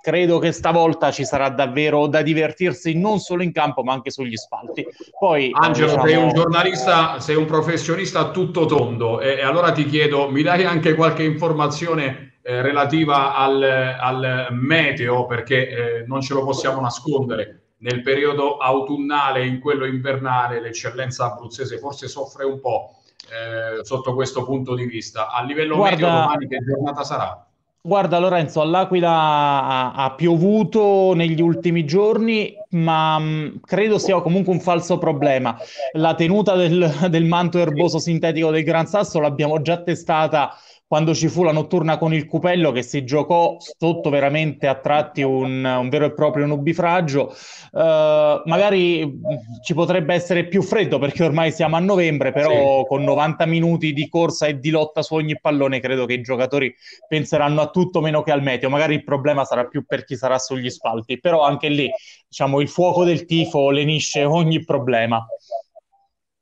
credo che stavolta ci sarà davvero da divertirsi non solo in campo ma anche sugli spalti. Poi, Angelo, diciamo... sei un giornalista, sei un professionista a tutto tondo e, e allora ti chiedo, mi dai anche qualche informazione eh, relativa al, al, meteo perché eh, non ce lo possiamo nascondere. Nel periodo autunnale e in quello invernale l'eccellenza abruzzese forse soffre un po' eh, sotto questo punto di vista. A livello Guarda... meteo domani che giornata sarà? Guarda Lorenzo, all'Aquila ha, ha, piovuto negli ultimi giorni, ma mh, mm, credo sia comunque un falso problema. La tenuta del, del manto erboso sintetico del Gran Sasso l'abbiamo già testata quando ci fu la notturna con il Cupello che si giocò sotto veramente a tratti un, un vero e proprio nubifragio. Uh, magari ci potrebbe essere più freddo perché ormai siamo a novembre, però sì. con 90 minuti di corsa e di lotta su ogni pallone credo che i giocatori penseranno a tutto meno che al meteo. Magari il problema sarà più per chi sarà sugli spalti, però anche lì diciamo il fuoco del tifo lenisce ogni problema.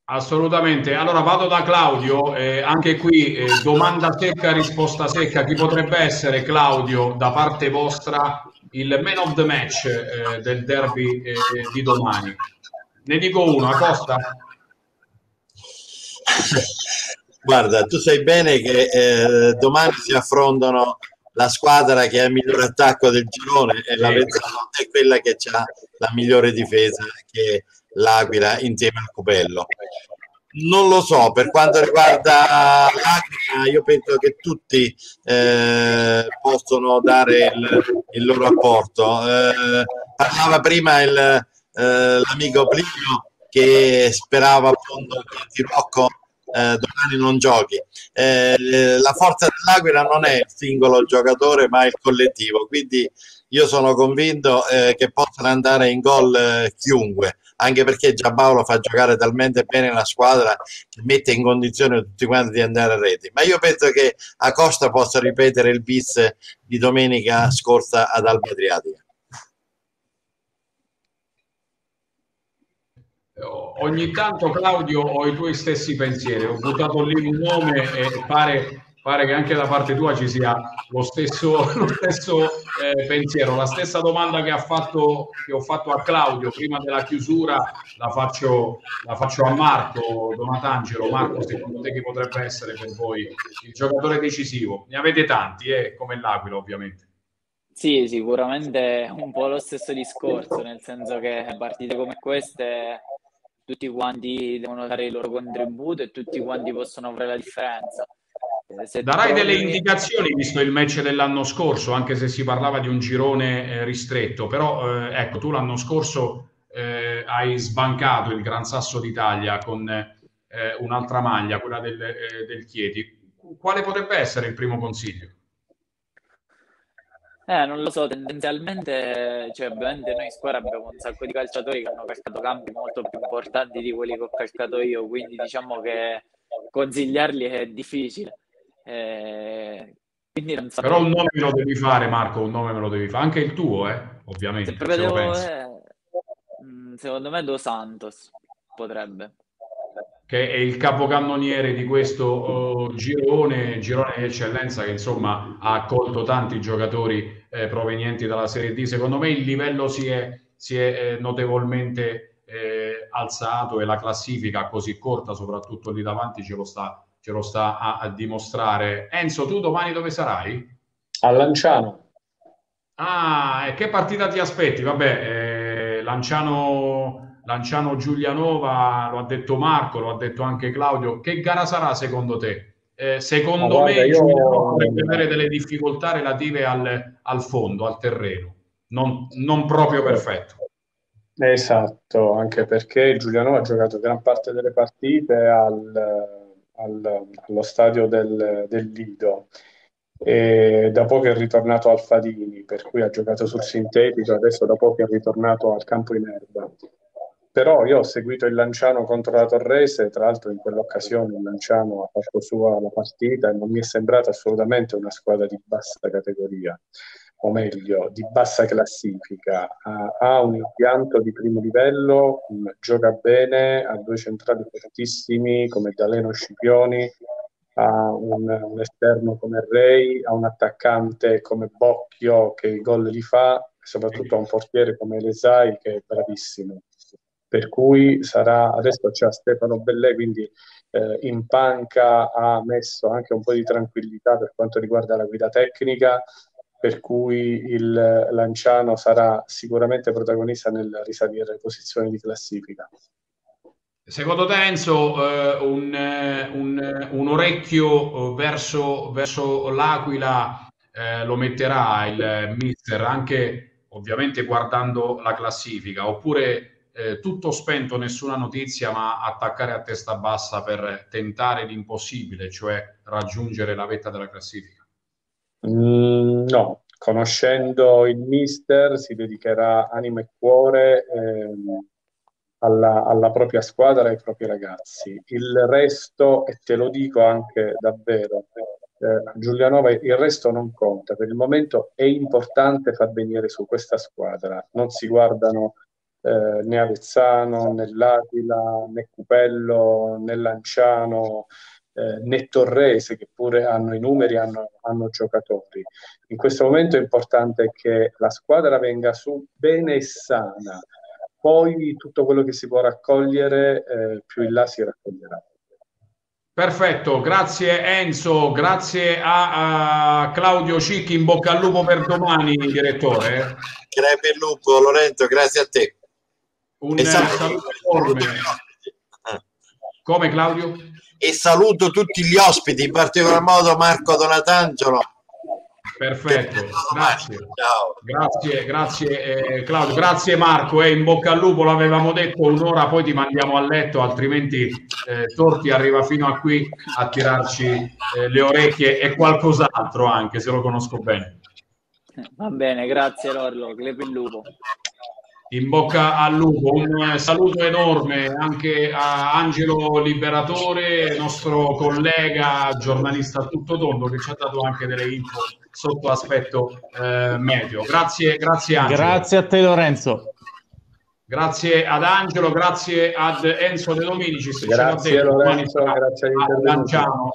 Assolutamente. Allora vado da Claudio, eh, anche qui eh, domanda secca, risposta secca. Chi potrebbe essere, Claudio, da parte vostra, il man of the match eh, del derby eh, di domani? Ne dico uno, Acosta. Guarda, tu sai bene che eh, domani si affrontano la squadra che ha il migliore attacco del girone e la Vezzano è quella che ha la migliore difesa che l'Aquila insieme al Cupello. Non lo so, per quanto riguarda l'Aquila, io penso che tutti eh, possono dare il, il loro apporto. Eh, parlava prima il, eh, l'amico Plinio che sperava appunto che Tirocco eh, domani non giochi. Eh, la forza dell'Aquila non è il singolo giocatore, ma il collettivo. Quindi io sono convinto eh, che possano andare in gol eh, chiunque anche perché Giampaolo fa giocare talmente bene la squadra che mette in condizione tutti quanti di andare a rete. Ma io penso che Acosta possa ripetere il bis di domenica scorsa ad Alba Adriatica. Ogni tanto Claudio ho i tuoi stessi pensieri, ho buttato lì un nome e pare, pare che anche da parte tua ci sia lo stesso, [LAUGHS] lo stesso eh, pensiero. La stessa domanda che, fatto, che ho fatto a Claudio prima della chiusura la faccio, la faccio a Marco Donatangelo. Marco, secondo te chi potrebbe essere per voi il giocatore decisivo? Ne avete tanti, eh, come l'Aquila ovviamente. Sì, sicuramente un po' lo stesso discorso, nel senso che partite come queste tutti quanti devono dare il loro contributo e tutti quanti possono fare la differenza. Eh, Darai delle indicazioni visto il match dell'anno scorso, anche se si parlava di un girone eh, ristretto, però eh, ecco, tu l'anno scorso eh, hai sbancato il Gran Sasso d'Italia con eh, un'altra maglia, quella del, eh, del Chieti. Quale potrebbe essere il primo consiglio? Eh, non lo so, tendenzialmente, cioè, ovviamente noi in squadra abbiamo un sacco di calciatori che hanno calcato campi molto più importanti di quelli che ho calcato io, quindi diciamo che consigliarli è difficile. Eh, Però un nome me lo devi fare, Marco, un nome me lo devi fare, anche il tuo, eh, ovviamente. Se se devo, eh, mm, secondo me Dos Santos potrebbe che è il capocannoniere di questo uh, girone, girone di eccellenza che insomma ha accolto tanti giocatori eh, provenienti dalla Serie D. Secondo me il livello si è, si è eh, notevolmente eh, alzato e la classifica così corta, soprattutto lì davanti, ce lo sta, ce lo sta a, a dimostrare. Enzo, tu domani dove sarai? A Lanciano. Ah, e che partita ti aspetti? Vabbè, eh, Lanciano Lanciano Giulianova, lo ha detto Marco, lo ha detto anche Claudio. Che gara sarà secondo te? Eh, secondo guarda, me io... Giulianova potrebbe avere delle difficoltà relative al, al fondo, al terreno, non, non, proprio perfetto. Esatto, anche perché Giulianova ha giocato gran parte delle partite al, al, allo stadio del, del Lido. E da poco è ritornato al Fadini, per cui ha giocato sul sintetico, adesso da poco è ritornato al campo in erba. Però io ho seguito il Lanciano contro la Torrese, tra l'altro in quell'occasione il Lanciano ha fatto sua la partita e non mi è sembrata assolutamente una squadra di bassa categoria, o meglio, di bassa classifica. Ha, ha un impianto di primo livello, gioca bene, ha due centrali fortissimi come Daleno Scipioni, ha un, un esterno come Rei, ha un attaccante come Bocchio che i gol li fa, soprattutto ha un portiere come Lesai che è bravissimo per cui sarà, adesso c'è Stefano Bellè, quindi eh, in panca ha messo anche un po' di tranquillità per quanto riguarda la guida tecnica, per cui il Lanciano sarà sicuramente protagonista nel risalire posizioni di classifica. Secondo te Enzo, eh, un, un, un, orecchio verso, verso l'Aquila eh, lo metterà il mister anche ovviamente guardando la classifica oppure eh, tutto spento, nessuna notizia, ma attaccare a testa bassa per tentare l'impossibile, cioè raggiungere la vetta della classifica? Mm, no, conoscendo il mister si dedicherà anima e cuore ehm, alla, alla, propria squadra e ai propri ragazzi. Il resto, e te lo dico anche davvero, eh, Giulianova, il resto non conta. Per il momento è importante far venire su questa squadra. Non si guardano eh, né Avezzano, né L'Aquila, né Cupello, né Lanciano, eh, né Torrese, che pure hanno i numeri, hanno, hanno, giocatori. In questo momento è importante che la squadra venga su bene e sana, poi tutto quello che si può raccogliere eh, più in là si raccoglierà. Perfetto, grazie Enzo, grazie a, a, Claudio Cicchi, in bocca al lupo per domani, direttore. Crepe il lupo, Lorenzo, grazie a te. Un saluto enorme. Come Claudio? E saluto tutti gli ospiti, in particolar modo Marco Donatangelo. Perfetto, grazie. Ciao. Grazie, grazie eh, Claudio, grazie Marco, eh, in bocca al lupo, l'avevamo detto un'ora, poi ti mandiamo a letto, altrimenti eh, Torti arriva fino a qui a tirarci eh, le orecchie e qualcos'altro anche, se lo conosco bene. Va bene, grazie Lorlo, Clepe il lupo in bocca al lupo. Un saluto enorme anche a Angelo Liberatore, nostro collega giornalista a tutto tondo, che ci ha dato anche delle info sotto aspetto eh, medio. Grazie, grazie Angelo. Grazie a te Lorenzo. Grazie ad Angelo, grazie ad Enzo De Dominici. Grazie Lorenzo, grazie a Lanciano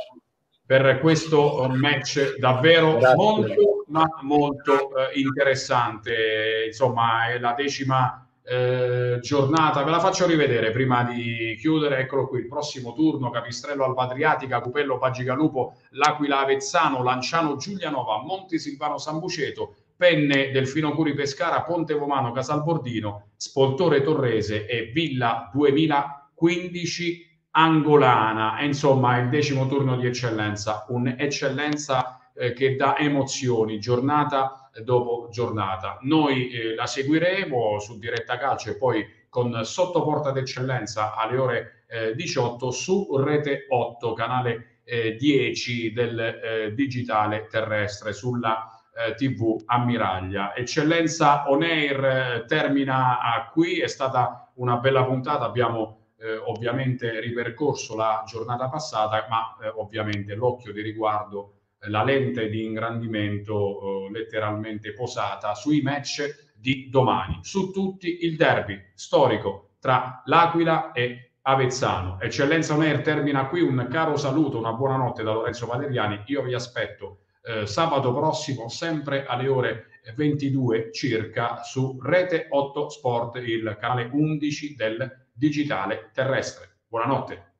per questo match davvero Grazie. molto, ma molto eh, interessante. Insomma, è la decima eh, giornata. Ve la faccio rivedere prima di chiudere. Eccolo qui, il prossimo turno, Capistrello Alba Adriatica, Cupello Pagigalupo, L'Aquila Avezzano, Lanciano Giulianova, Monti Silvano Sambuceto, Penne Delfino Curi Pescara, Ponte Vomano Casalbordino, Spoltore Torrese e Villa 2015 angolana, insomma il decimo turno di eccellenza, un'eccellenza eh, che dà emozioni giornata dopo giornata. Noi eh, la seguiremo su Diretta Calcio e poi con Sottoporta d'Eccellenza alle ore eh, 18 su Rete 8, canale 10 eh, del eh, digitale terrestre sulla eh, TV Ammiraglia. Eccellenza On Air termina qui, è stata una bella puntata, abbiamo eh, ovviamente ripercorso la giornata passata, ma eh, ovviamente l'occhio di riguardo, eh, la lente di ingrandimento eh, letteralmente posata sui match di domani, su tutti il derby storico tra l'Aquila e Avezzano. Eccellenza On termina qui un caro saluto, una buonanotte da Lorenzo Valeriani. Io vi aspetto eh, sabato prossimo, sempre alle ore 22 circa, su Rete 8 Sport, il canale 11 del digitale terrestre. Buonanotte.